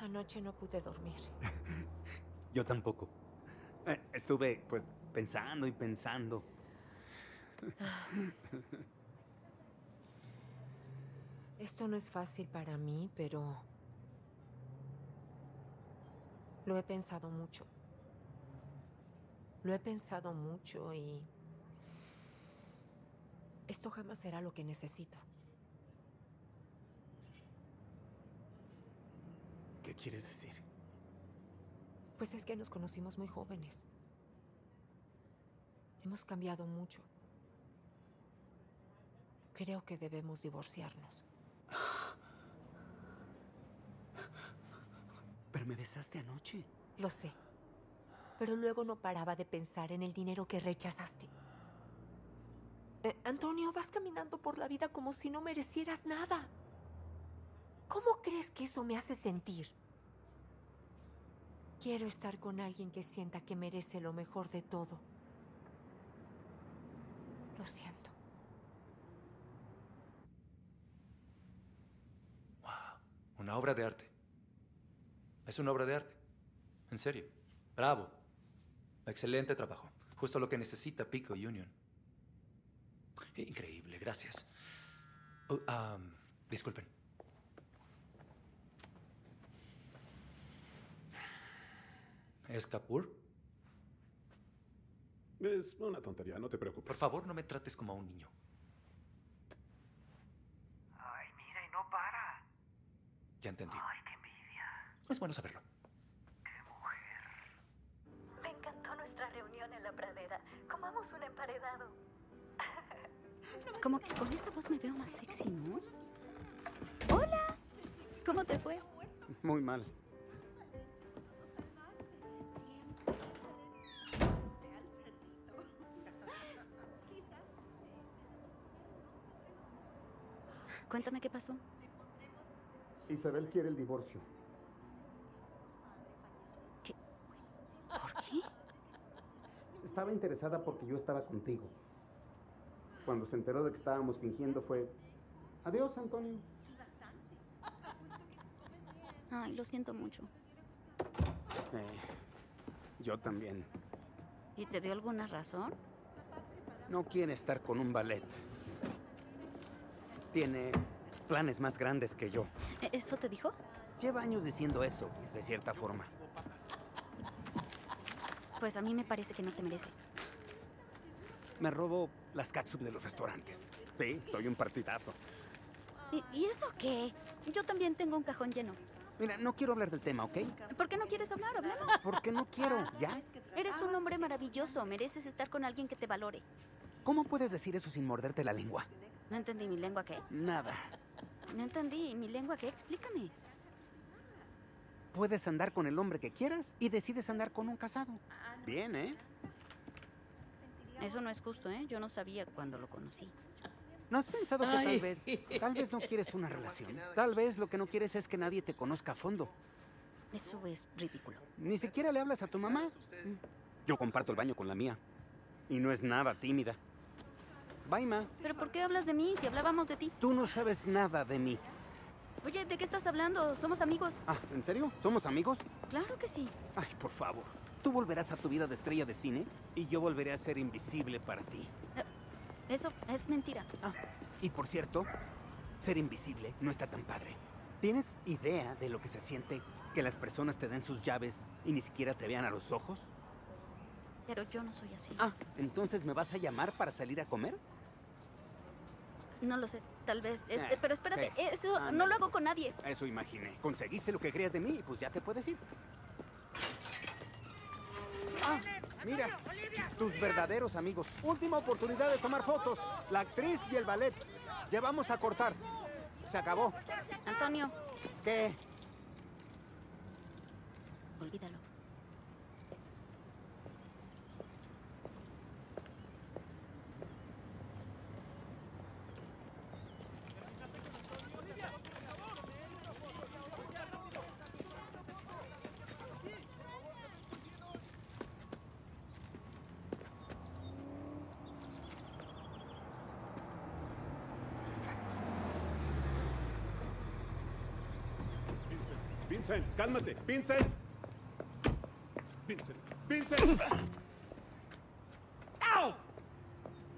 Anoche no pude dormir. Yo tampoco. Eh, estuve, pues, pensando y pensando. Esto no es fácil para mí, pero... Lo he pensado mucho. Lo he pensado mucho y... Esto jamás será lo que necesito. ¿Qué quieres decir? Pues es que nos conocimos muy jóvenes. Hemos cambiado mucho. Creo que debemos divorciarnos. Pero me besaste anoche. Lo sé. Pero luego no paraba de pensar en el dinero que rechazaste. Eh, Antonio, vas caminando por la vida como si no merecieras nada. ¿Cómo crees que eso me hace sentir? Quiero estar con alguien que sienta que merece lo mejor de todo. Lo siento. Una obra de arte. Es una obra de arte. En serio. Bravo. Excelente trabajo. Justo lo que necesita Pico Union. Increíble, gracias. Am, disculpen. ¿Es Kapoor? Es una tontería, no te preocupes. Por favor, no me trates como a un niño. Ay, mira, y no para. Ya entendí. Ay. Es bueno saberlo. Me encantó nuestra reunión en la pradera. Comamos un emparedado. Como que con esa voz me veo más sexy, ¿no? Hola. ¿Cómo te fue? Muy mal. Cuéntame qué pasó. Isabel quiere el divorcio. ¿Por qué? Estaba interesada porque yo estaba contigo. Cuando se enteró de que estábamos fingiendo fue... Adiós, Antonio. Ay, lo siento mucho. Eh, yo también. ¿Y te dio alguna razón? No quiere estar con un ballet. Tiene planes más grandes que yo. ¿E- ¿Eso te dijo? Lleva años diciendo eso, de cierta forma. Pues a mí me parece que no te merece. Me robo las catsup de los restaurantes. Sí, soy un partidazo. ¿Y, y eso qué? Yo también tengo un cajón lleno. Mira, no quiero hablar del tema, ¿ok? ¿Por qué no quieres hablar? Hablemos. Porque no quiero, ¿ya? Eres un hombre maravilloso. Mereces estar con alguien que te valore. ¿Cómo puedes decir eso sin morderte la lengua? No entendí mi lengua qué. Nada. No entendí mi lengua qué. Explícame. Puedes andar con el hombre que quieras y decides andar con un casado. Bien, ¿eh? Eso no es justo, ¿eh? Yo no sabía cuando lo conocí. ¿No has pensado que Ay. tal vez, tal vez no quieres una relación? Tal vez lo que no quieres es que nadie te conozca a fondo. Eso es ridículo. Ni siquiera le hablas a tu mamá. Yo comparto el baño con la mía. Y no es nada tímida. Bye, ma. ¿Pero por qué hablas de mí si hablábamos de ti? Tú no sabes nada de mí. Oye, ¿de qué estás hablando? Somos amigos. Ah, ¿en serio? ¿Somos amigos? Claro que sí. Ay, por favor. Tú volverás a tu vida de estrella de cine y yo volveré a ser invisible para ti. Eso es mentira. Ah, y por cierto, ser invisible no está tan padre. ¿Tienes idea de lo que se siente que las personas te den sus llaves y ni siquiera te vean a los ojos? Pero yo no soy así. Ah, entonces me vas a llamar para salir a comer? No lo sé, tal vez. Es- Eh, eh, pero espérate, sí. eso Ándale, no lo hago con nadie. Eso imaginé. Conseguiste lo que querías de mí y pues ya te puedes ir. Ah, mira, tus verdaderos amigos. Última oportunidad de tomar fotos. La actriz y el ballet. Llevamos a cortar. Se acabó. Antonio. ¿Qué? Olvídalo. Vincent, cálmate. Vincent. Vincent. Vincent. ¡Au!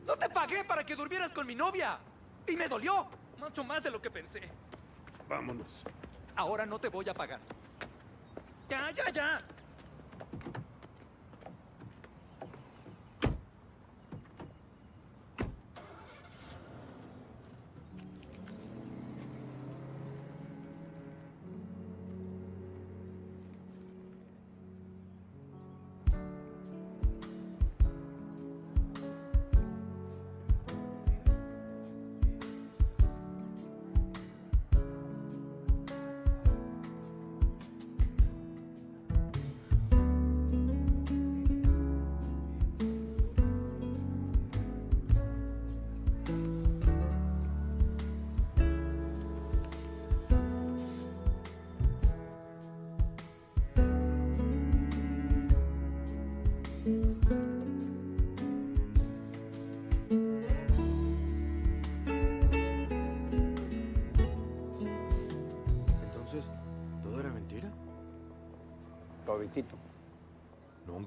No te pagué para que durmieras con mi novia. Y me dolió. Mucho más de lo que pensé. Vámonos. Ahora no te voy a pagar. Ya, ya, ya.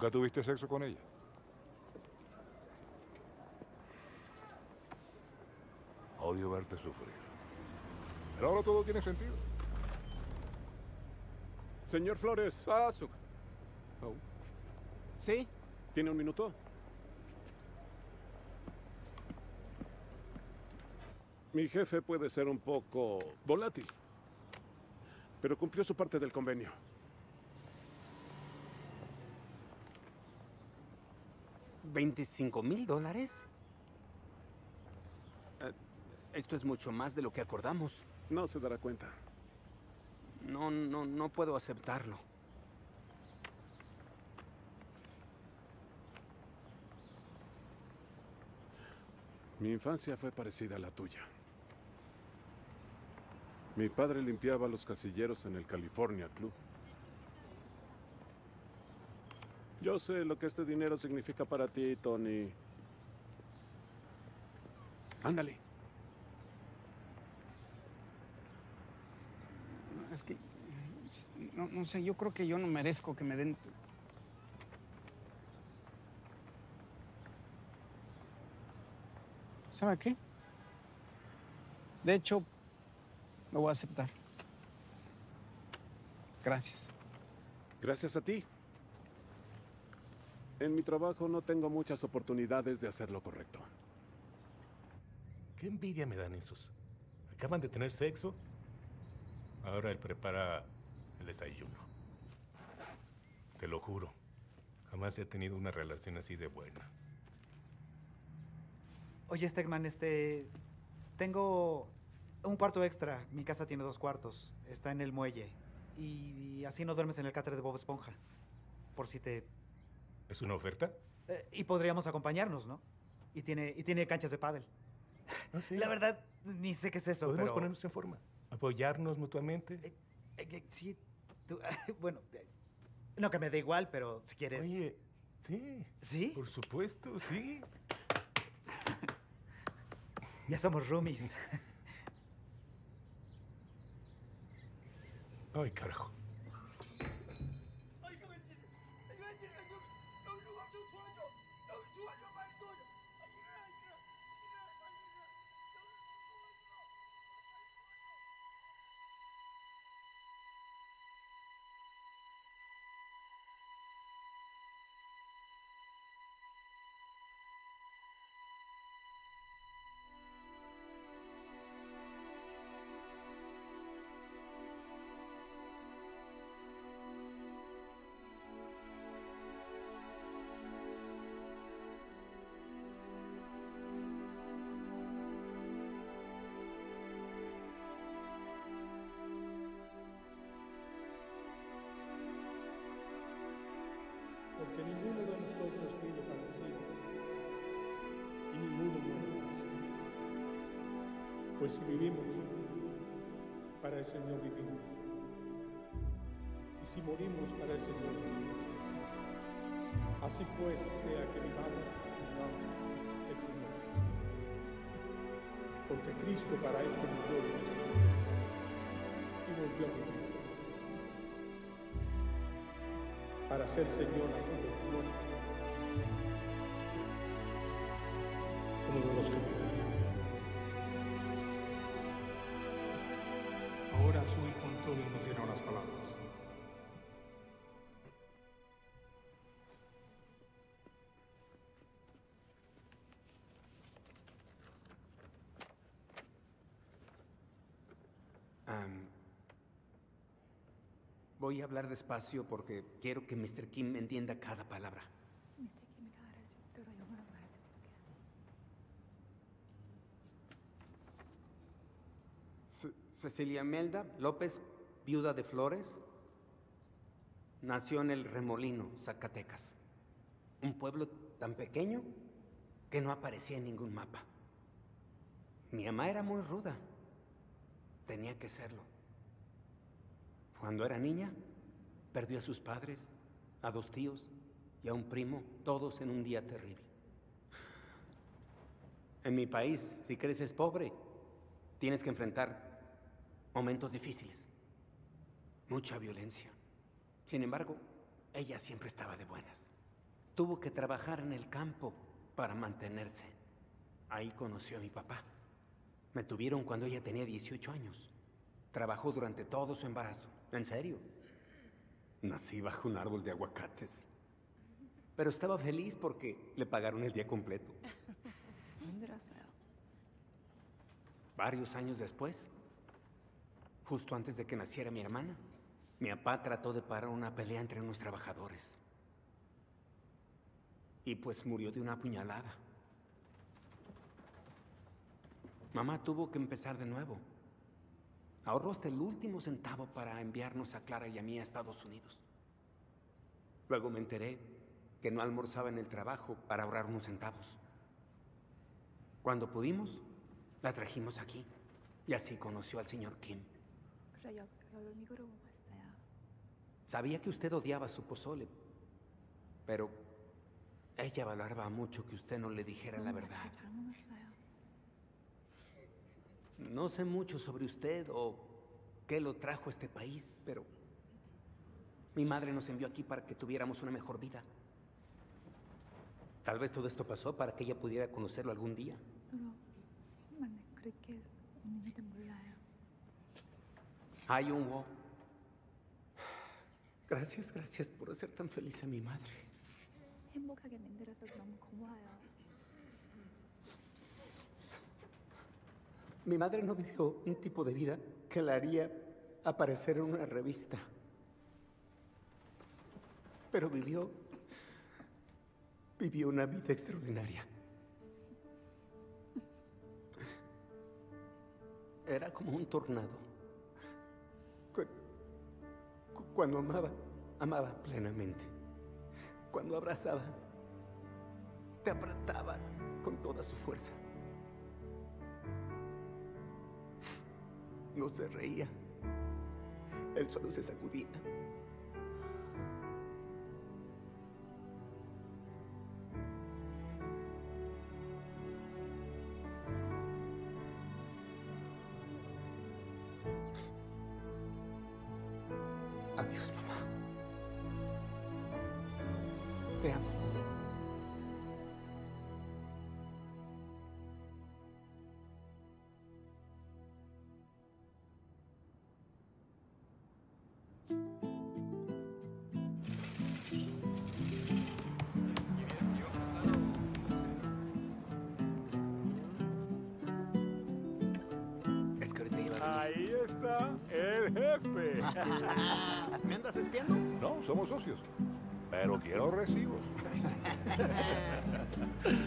¿Nunca tuviste sexo con ella? Odio verte sufrir. Pero ahora todo tiene sentido. Señor Flores. Paso. Oh. ¿Sí? ¿Tiene un minuto? Mi jefe puede ser un poco volátil, pero cumplió su parte del convenio. ¿25 mil dólares? Eh, esto es mucho más de lo que acordamos. No se dará cuenta. No, no, no puedo aceptarlo. Mi infancia fue parecida a la tuya. Mi padre limpiaba los casilleros en el California Club. Yo sé lo que este dinero significa para ti, Tony. Ándale. Es que, no, no sé, yo creo que yo no merezco que me den... ¿Sabe qué? De hecho, lo voy a aceptar. Gracias. Gracias a ti. En mi trabajo no tengo muchas oportunidades de hacer lo correcto. Qué envidia me dan esos. Acaban de tener sexo. Ahora él prepara el desayuno. Te lo juro. Jamás he tenido una relación así de buena. Oye, Stegman, este. Tengo un cuarto extra. Mi casa tiene dos cuartos. Está en el muelle. Y, así no duermes en el cáter de Bob Esponja. Por si te. ¿Es una oferta? eh, y podríamos acompañarnos, ¿no? Y tiene, y tiene canchas de pádel. La verdad, ni sé qué es eso, Podemos pero. ponernos en forma. Apoyarnos mutuamente. Eh, eh, sí, tú- bueno, no que me da igual, pero si quieres. Oye, sí. ¿Sí? Por supuesto, sí. Ya somos roomies. Ay, carajo. Pues si vivimos, para el Señor vivimos. Y si morimos, para el Señor morimos. Así pues, sea que vivamos, vivamos, el Señor. Porque Cristo para esto murió y volvió a vivir. para ser Señor así de muertos como los que su Antonio nos dirá unas palabras. Am, voy a hablar despacio porque quiero que Mr. Kim entienda cada palabra. Cecilia Melda López, viuda de Flores, nació en el Remolino, Zacatecas. Un pueblo tan pequeño que no aparecía en ningún mapa. Mi mamá era muy ruda. Tenía que serlo. Cuando era niña, perdió a sus padres, a dos tíos y a un primo, todos en un día terrible. En mi país, si creces pobre, tienes que enfrentar momentos difíciles, mucha violencia. Sin embargo, ella siempre estaba de buenas. Tuvo que trabajar en el campo para mantenerse. Ahí conoció a mi papá. Me tuvieron cuando ella tenía 18 años. Trabajó durante todo su embarazo. ¿En serio? Nací bajo un árbol de aguacates. Pero estaba feliz porque le pagaron el día completo. Varios años después, justo antes de que naciera mi hermana, mi papá trató de parar una pelea entre unos trabajadores. Y pues murió de una puñalada. Mamá tuvo que empezar de nuevo. Ahorró hasta el último centavo para enviarnos a Clara y a mí a Estados Unidos. Luego me enteré que no almorzaba en el trabajo para ahorrar unos centavos. Cuando pudimos, la trajimos aquí y así conoció al señor Kim. 그래 여, 여름 이거로 왔어요. Sabía que usted odiaba su pozole, pero ella valoraba mucho que usted no le dijera la verdad. 잘 먹었어요. No sé mucho sobre usted o qué lo trajo a este país, pero mi madre nos envió aquí para que tuviéramos una mejor vida. Tal vez todo esto pasó para que ella pudiera conocerlo algún día. 서로 만나 그렇게 있는 hay un Gracias, gracias por hacer tan feliz a mi madre. Mi madre no vivió un tipo de vida que la haría aparecer en una revista. Pero vivió. vivió una vida extraordinaria. Era como un tornado. Cuando amaba, amaba plenamente. Cuando abrazaba, te apretaba con toda su fuerza. No se reía. Él solo se sacudía. Somos socios. Pero quiero recibos.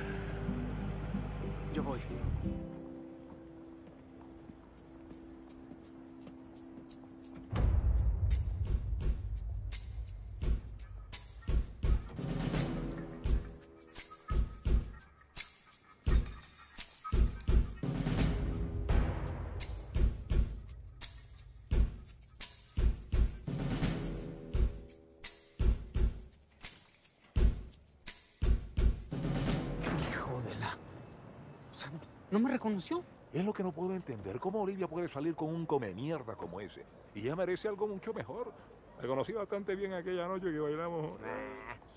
¿no me reconoció? Es lo que no puedo entender. ¿Cómo Olivia puede salir con un come mierda como ese? Y ella merece algo mucho mejor. Me conocí bastante bien aquella noche que bailamos.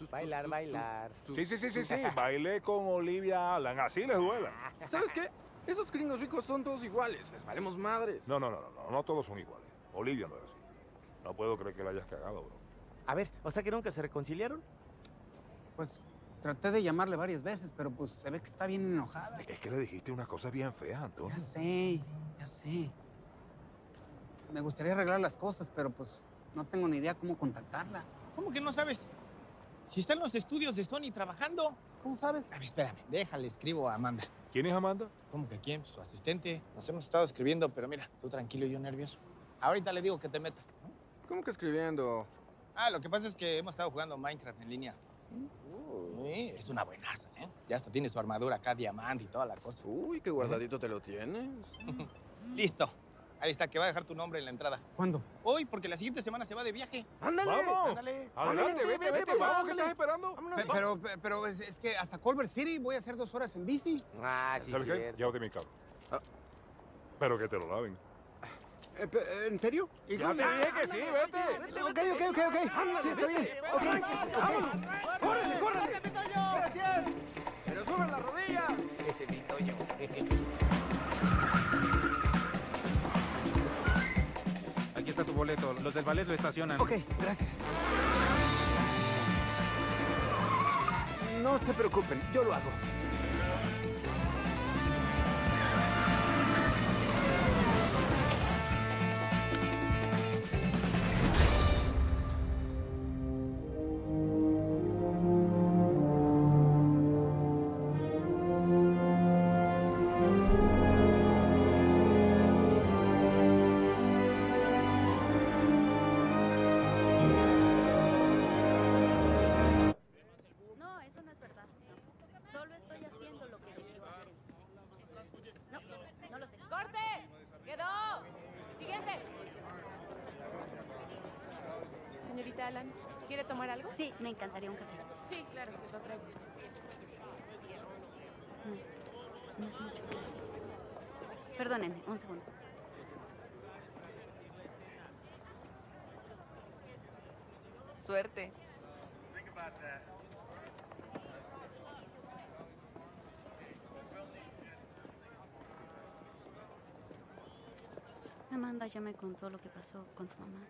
Bailar, bailar. Sí, sí, sí, sí, sí. Bailé con Olivia Alan. Así les duela. ¿Sabes qué? Esos gringos ricos son todos iguales. Les valemos madres. No, no, no, no, no, no todos son iguales. Olivia no es así. No puedo creer que la hayas cagado, bro. A ver, o sea que nunca se reconciliaron. Pues traté de llamarle varias veces, pero pues se ve que está bien enojada. Es que le dijiste unas cosas bien feas, Antonio. Ya sé, ya sé. Me gustaría arreglar las cosas, pero pues no tengo ni idea cómo contactarla. ¿Cómo que no sabes? Si está en los estudios de Sony trabajando. ¿Cómo sabes? A ver, espérame, déjale, escribo a Amanda. ¿Quién es Amanda? ¿Cómo que quién? Su asistente. Nos hemos estado escribiendo, pero mira, tú tranquilo y yo nervioso. Ahorita le digo que te meta. ¿Cómo que escribiendo? Ah, lo que pasa es que hemos estado jugando Minecraft en línea. Sí, es una buenaza, ¿eh? Ya hasta tiene su armadura acá, diamante y toda la cosa. Uy, qué guardadito te lo tienes. Listo. Ahí está, que va a dejar tu nombre en la entrada. ¿Cuándo? Hoy, porque la siguiente semana se va de viaje. ¡Ándale! ¡Vamos! Ándale. Adelante, vete, vete, vamos, ¿qué estás esperando? Pe- Pero, pe- pero es, es que hasta Culver City voy a hacer dos horas en bici. Ah, sí, ¿Sabes qué? cierto. Llévate mi carro. Pero que te lo laven. Eh, ¿En serio? ¿Y Ya te dije que sí, vete. Ok, ok, ok, ok. Sí, está bien. Ok, ok. Tu boleto. Los del ballet lo estacionan. Ok, gracias. No se preocupen, yo lo hago. Sí, me encantaría un café. Sí, claro, lo traigo. No es, no es mucho, gracias. Perdónenme, un segundo. Suerte. Amanda ya me contó lo que pasó con tu mamá.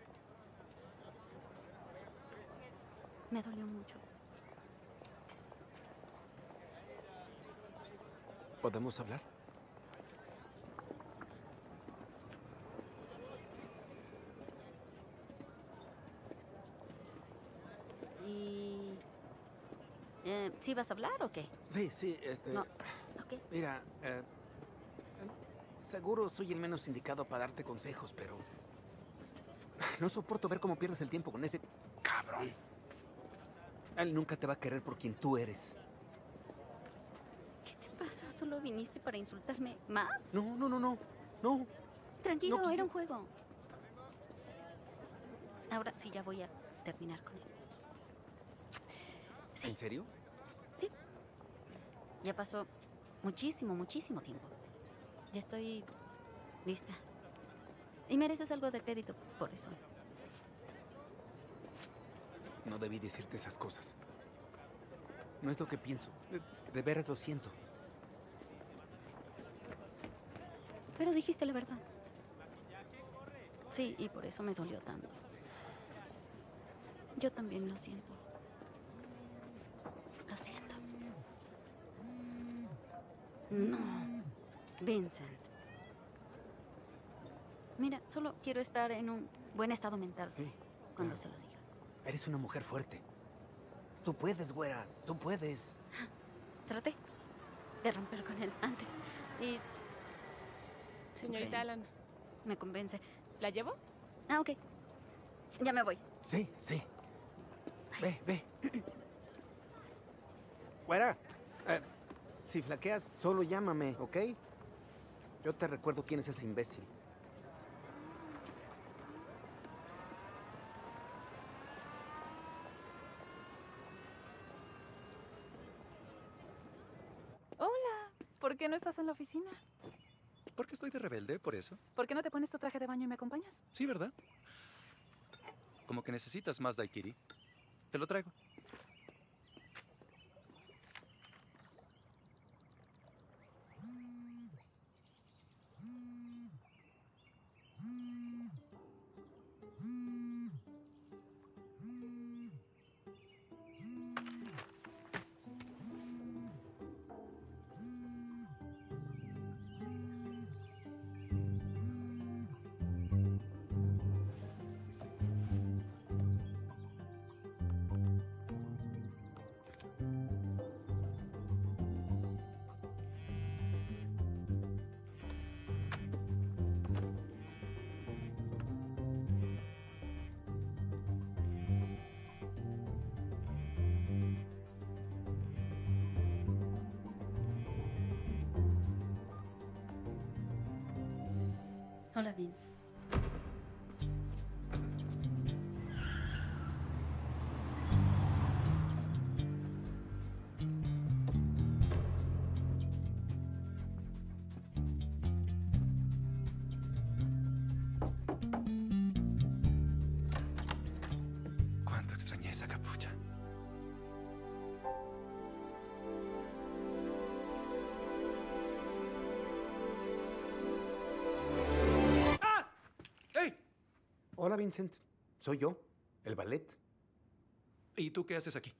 Me dolió mucho. ¿Podemos hablar? Y... Eh, ¿Sí vas a hablar o qué? Sí, sí, este. No. Ok. Mira, eh, seguro soy el menos indicado para darte consejos, pero. No soporto ver cómo pierdes el tiempo con ese. Él nunca te va a querer por quien tú eres. ¿Qué te pasa? ¿Solo viniste para insultarme más? No, no, no, no. No. Tranquilo, no era un juego. Ahora sí, ya voy a terminar con él. ¿En serio? Sí. Ya pasó muchísimo, muchísimo tiempo. Ya estoy lista. Y mereces algo de crédito por eso. No debí decirte esas cosas. No es lo que pienso. De, de veras lo siento. Pero dijiste la verdad. Sí, y por eso me dolió tanto. Yo también lo siento. Lo siento. No, Vincent. Mira, solo quiero estar en un buen estado mental cuando se lo diga. Eres una mujer fuerte. Tú puedes, güera. Tú puedes. Traté de romper con él antes y Señorita Alan, me convence. ¿la llevo? Ah, ok. Ya me voy. Sí, sí. Ve, ve. Güera, eh, si flaqueas, solo llámame, ¿ok? Yo te recuerdo quién es ese imbécil. Qué no estás en la oficina? ¿Por qué estoy de rebelde? ¿Por eso? ¿Por qué no te pones tu traje de baño y me acompañas? Sí, ¿verdad? Como que necesitas más daiquiri. Te lo traigo. Hola, Vince. Hola, Vincent. Soy yo, el ballet. ¿Y tú qué haces aquí?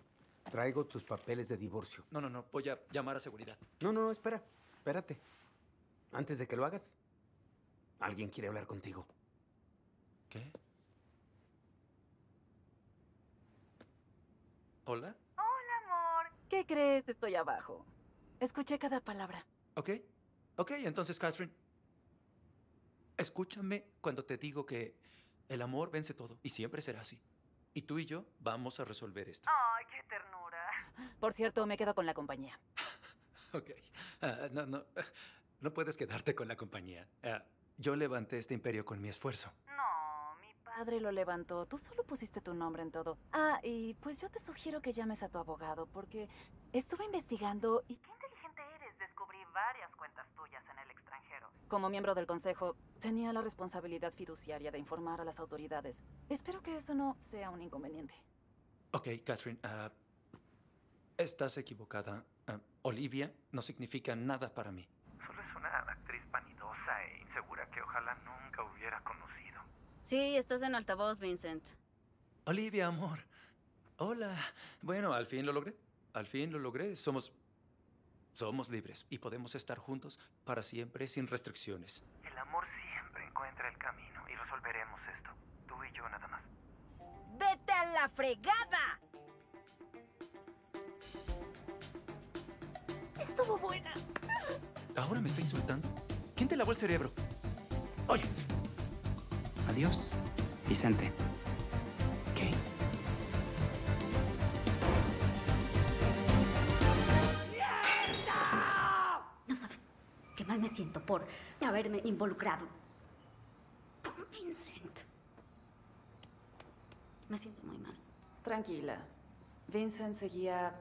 Traigo tus papeles de divorcio. No, no, no. Voy a llamar a seguridad. No, no, no, espera. Espérate. Antes de que lo hagas, alguien quiere hablar contigo. ¿Qué? ¿Hola? Hola, amor. ¿Qué crees? Estoy abajo. Escuché cada palabra. Ok. Ok, entonces, Catherine. Escúchame cuando te digo que el amor vence todo y siempre será así. Y tú y yo vamos a resolver esto. Ay, qué ternura. Por cierto, me quedo con la compañía. Ok. Ah, no, no. No puedes quedarte con la compañía. Ah, yo levanté este imperio con mi esfuerzo. No, mi padre lo levantó. Tú solo pusiste tu nombre en todo. Ah, y pues yo te sugiero que llames a tu abogado porque estuve investigando y qué inteligente eres. Descubrí varias cuentas tuyas en el extranjero. Como miembro del consejo, tenía la responsabilidad fiduciaria de informar a las autoridades. Espero que eso no sea un inconveniente. Ok, Catherine. ah, estás equivocada. Ah, Olivia no significa nada para mí. Solo es una actriz vanidosa e insegura que ojalá nunca hubiera conocido. Sí, estás en altavoz, Vincent. Olivia, amor. Hola. Bueno, al fin lo logré. Al fin lo logré. Somos. Somos libres y podemos estar juntos para siempre sin restricciones. El amor siempre encuentra el camino y resolveremos esto. Tú y yo nada más. ¡Vete a la fregada! Estuvo buena. ¿Ahora me está insultando? ¿Quién te lavó el cerebro? Oye, Adiós, Vicente. ¿qué? No sabes qué mal me siento por haberme involucrado Me siento muy mal. Tranquila. Vincent seguía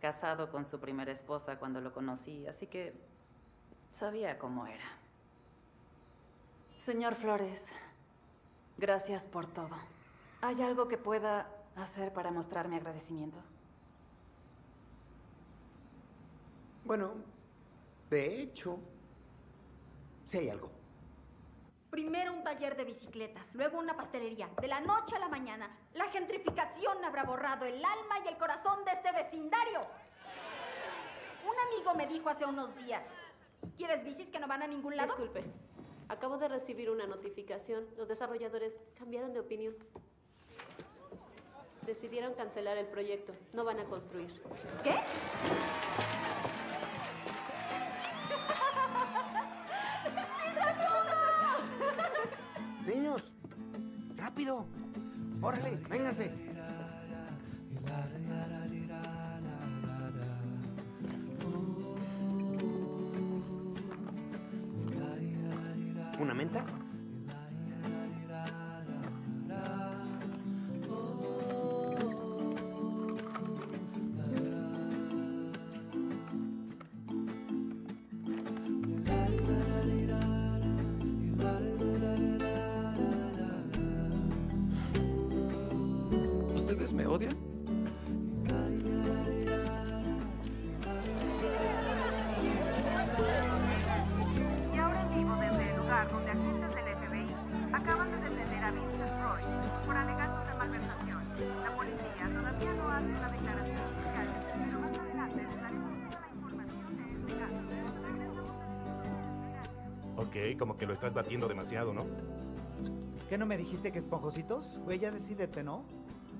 casado con su primera esposa cuando lo conocí, así que sabía cómo era. Señor Flores, gracias por todo. ¿Hay algo que pueda hacer para mostrar mi agradecimiento? Bueno, de hecho, sí hay algo. Primero un taller de bicicletas, luego una pastelería. De la noche a la mañana, la gentrificación habrá borrado el alma y el corazón de este vecindario. Un amigo me dijo hace unos días, ¿quieres bicis que no van a ningún lado? Disculpe. Acabo de recibir una notificación. Los desarrolladores cambiaron de opinión. Decidieron cancelar el proyecto. No van a construir. ¿Qué? Niños, rápido. Órale, vénganse. ¿Una menta? Como que lo estás batiendo demasiado, ¿no? ¿Qué no me dijiste que esponjositos? Güey, ya decídete, ¿no?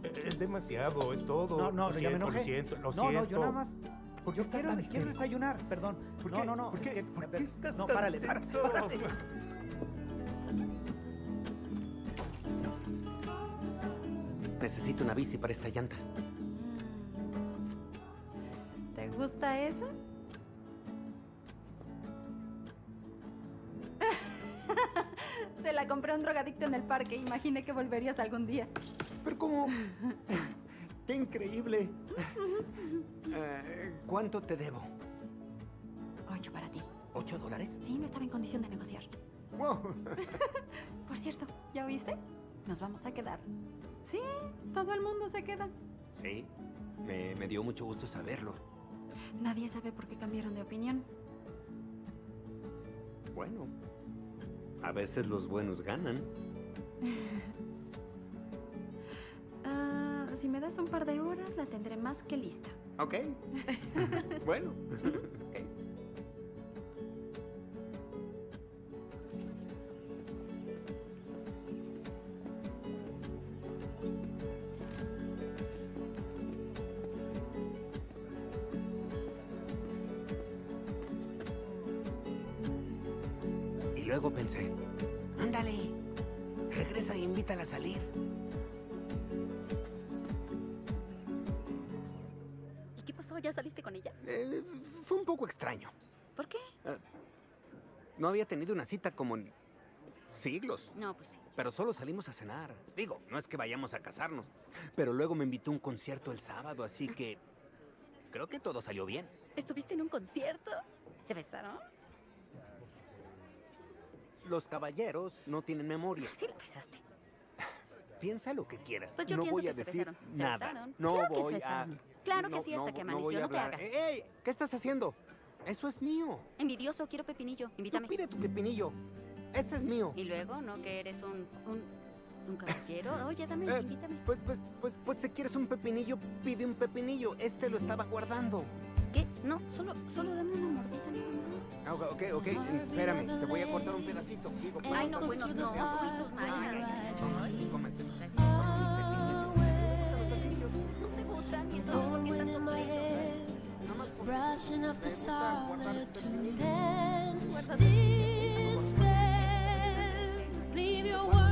Es demasiado, es todo. No, no, lo ya me enojé. Lo siento, lo no, siento. no, yo nada más. ¿Por qué yo estás quiero, tan quiero desayunar, perdón. ¿Por no, qué? no, no. ¿Por es qué? que- ¿Por qué estás No, tan párale, párale, párale. Necesito una bici para esta llanta. Parque. Imaginé que volverías algún día. Pero cómo... ¡Qué increíble! Eh, ¿Cuánto te debo? Ocho para ti. ¿Ocho dólares? Sí, no estaba en condición de negociar. Wow. Por cierto, ¿ya oíste? Nos vamos a quedar. Sí, todo el mundo se queda. Sí, me, me dio mucho gusto saberlo. Nadie sabe por qué cambiaron de opinión. Bueno, a veces los buenos ganan. Ah, si me das un par de horas, la tendré más que lista. Ok. bueno. ok. ¿Por qué? Eh, no había tenido una cita como en siglos. No, pues sí. Pero solo salimos a cenar. Digo, no es que vayamos a casarnos. Pero luego me invitó a un concierto el sábado, así que creo que todo salió bien. ¿Estuviste en un concierto? ¿Se besaron? Los caballeros no tienen memoria. Sí, la besaste. Piensa lo que quieras. Pues yo no voy a que se decir. Se nada. No Claro que se voy a. Claro que sí, hasta que voy amaneció, no te hagas. ¡Ey! ¿Qué estás haciendo? Eso es mío. Envidioso, quiero pepinillo. Invítame. Pide tu pepinillo. Ese es mío. Y luego, ¿no? Que eres un... un, un caballero. Oye, dame, Eh, invítame. Pues, pues, pues, pues si quieres un pepinillo, pide un pepinillo. Este lo estaba guardando. ¿Qué? No, solo, solo dame una mordida nada más. Ah, Ok, ok, ok. Espérame, te voy a cortar un pedacito. Digo, Ay, no, bueno, no. Uy, tus manos. cómete. No te gustan, y entonces, ¿por qué tanto pleito? brushing off the solitude and despair. Leave your world.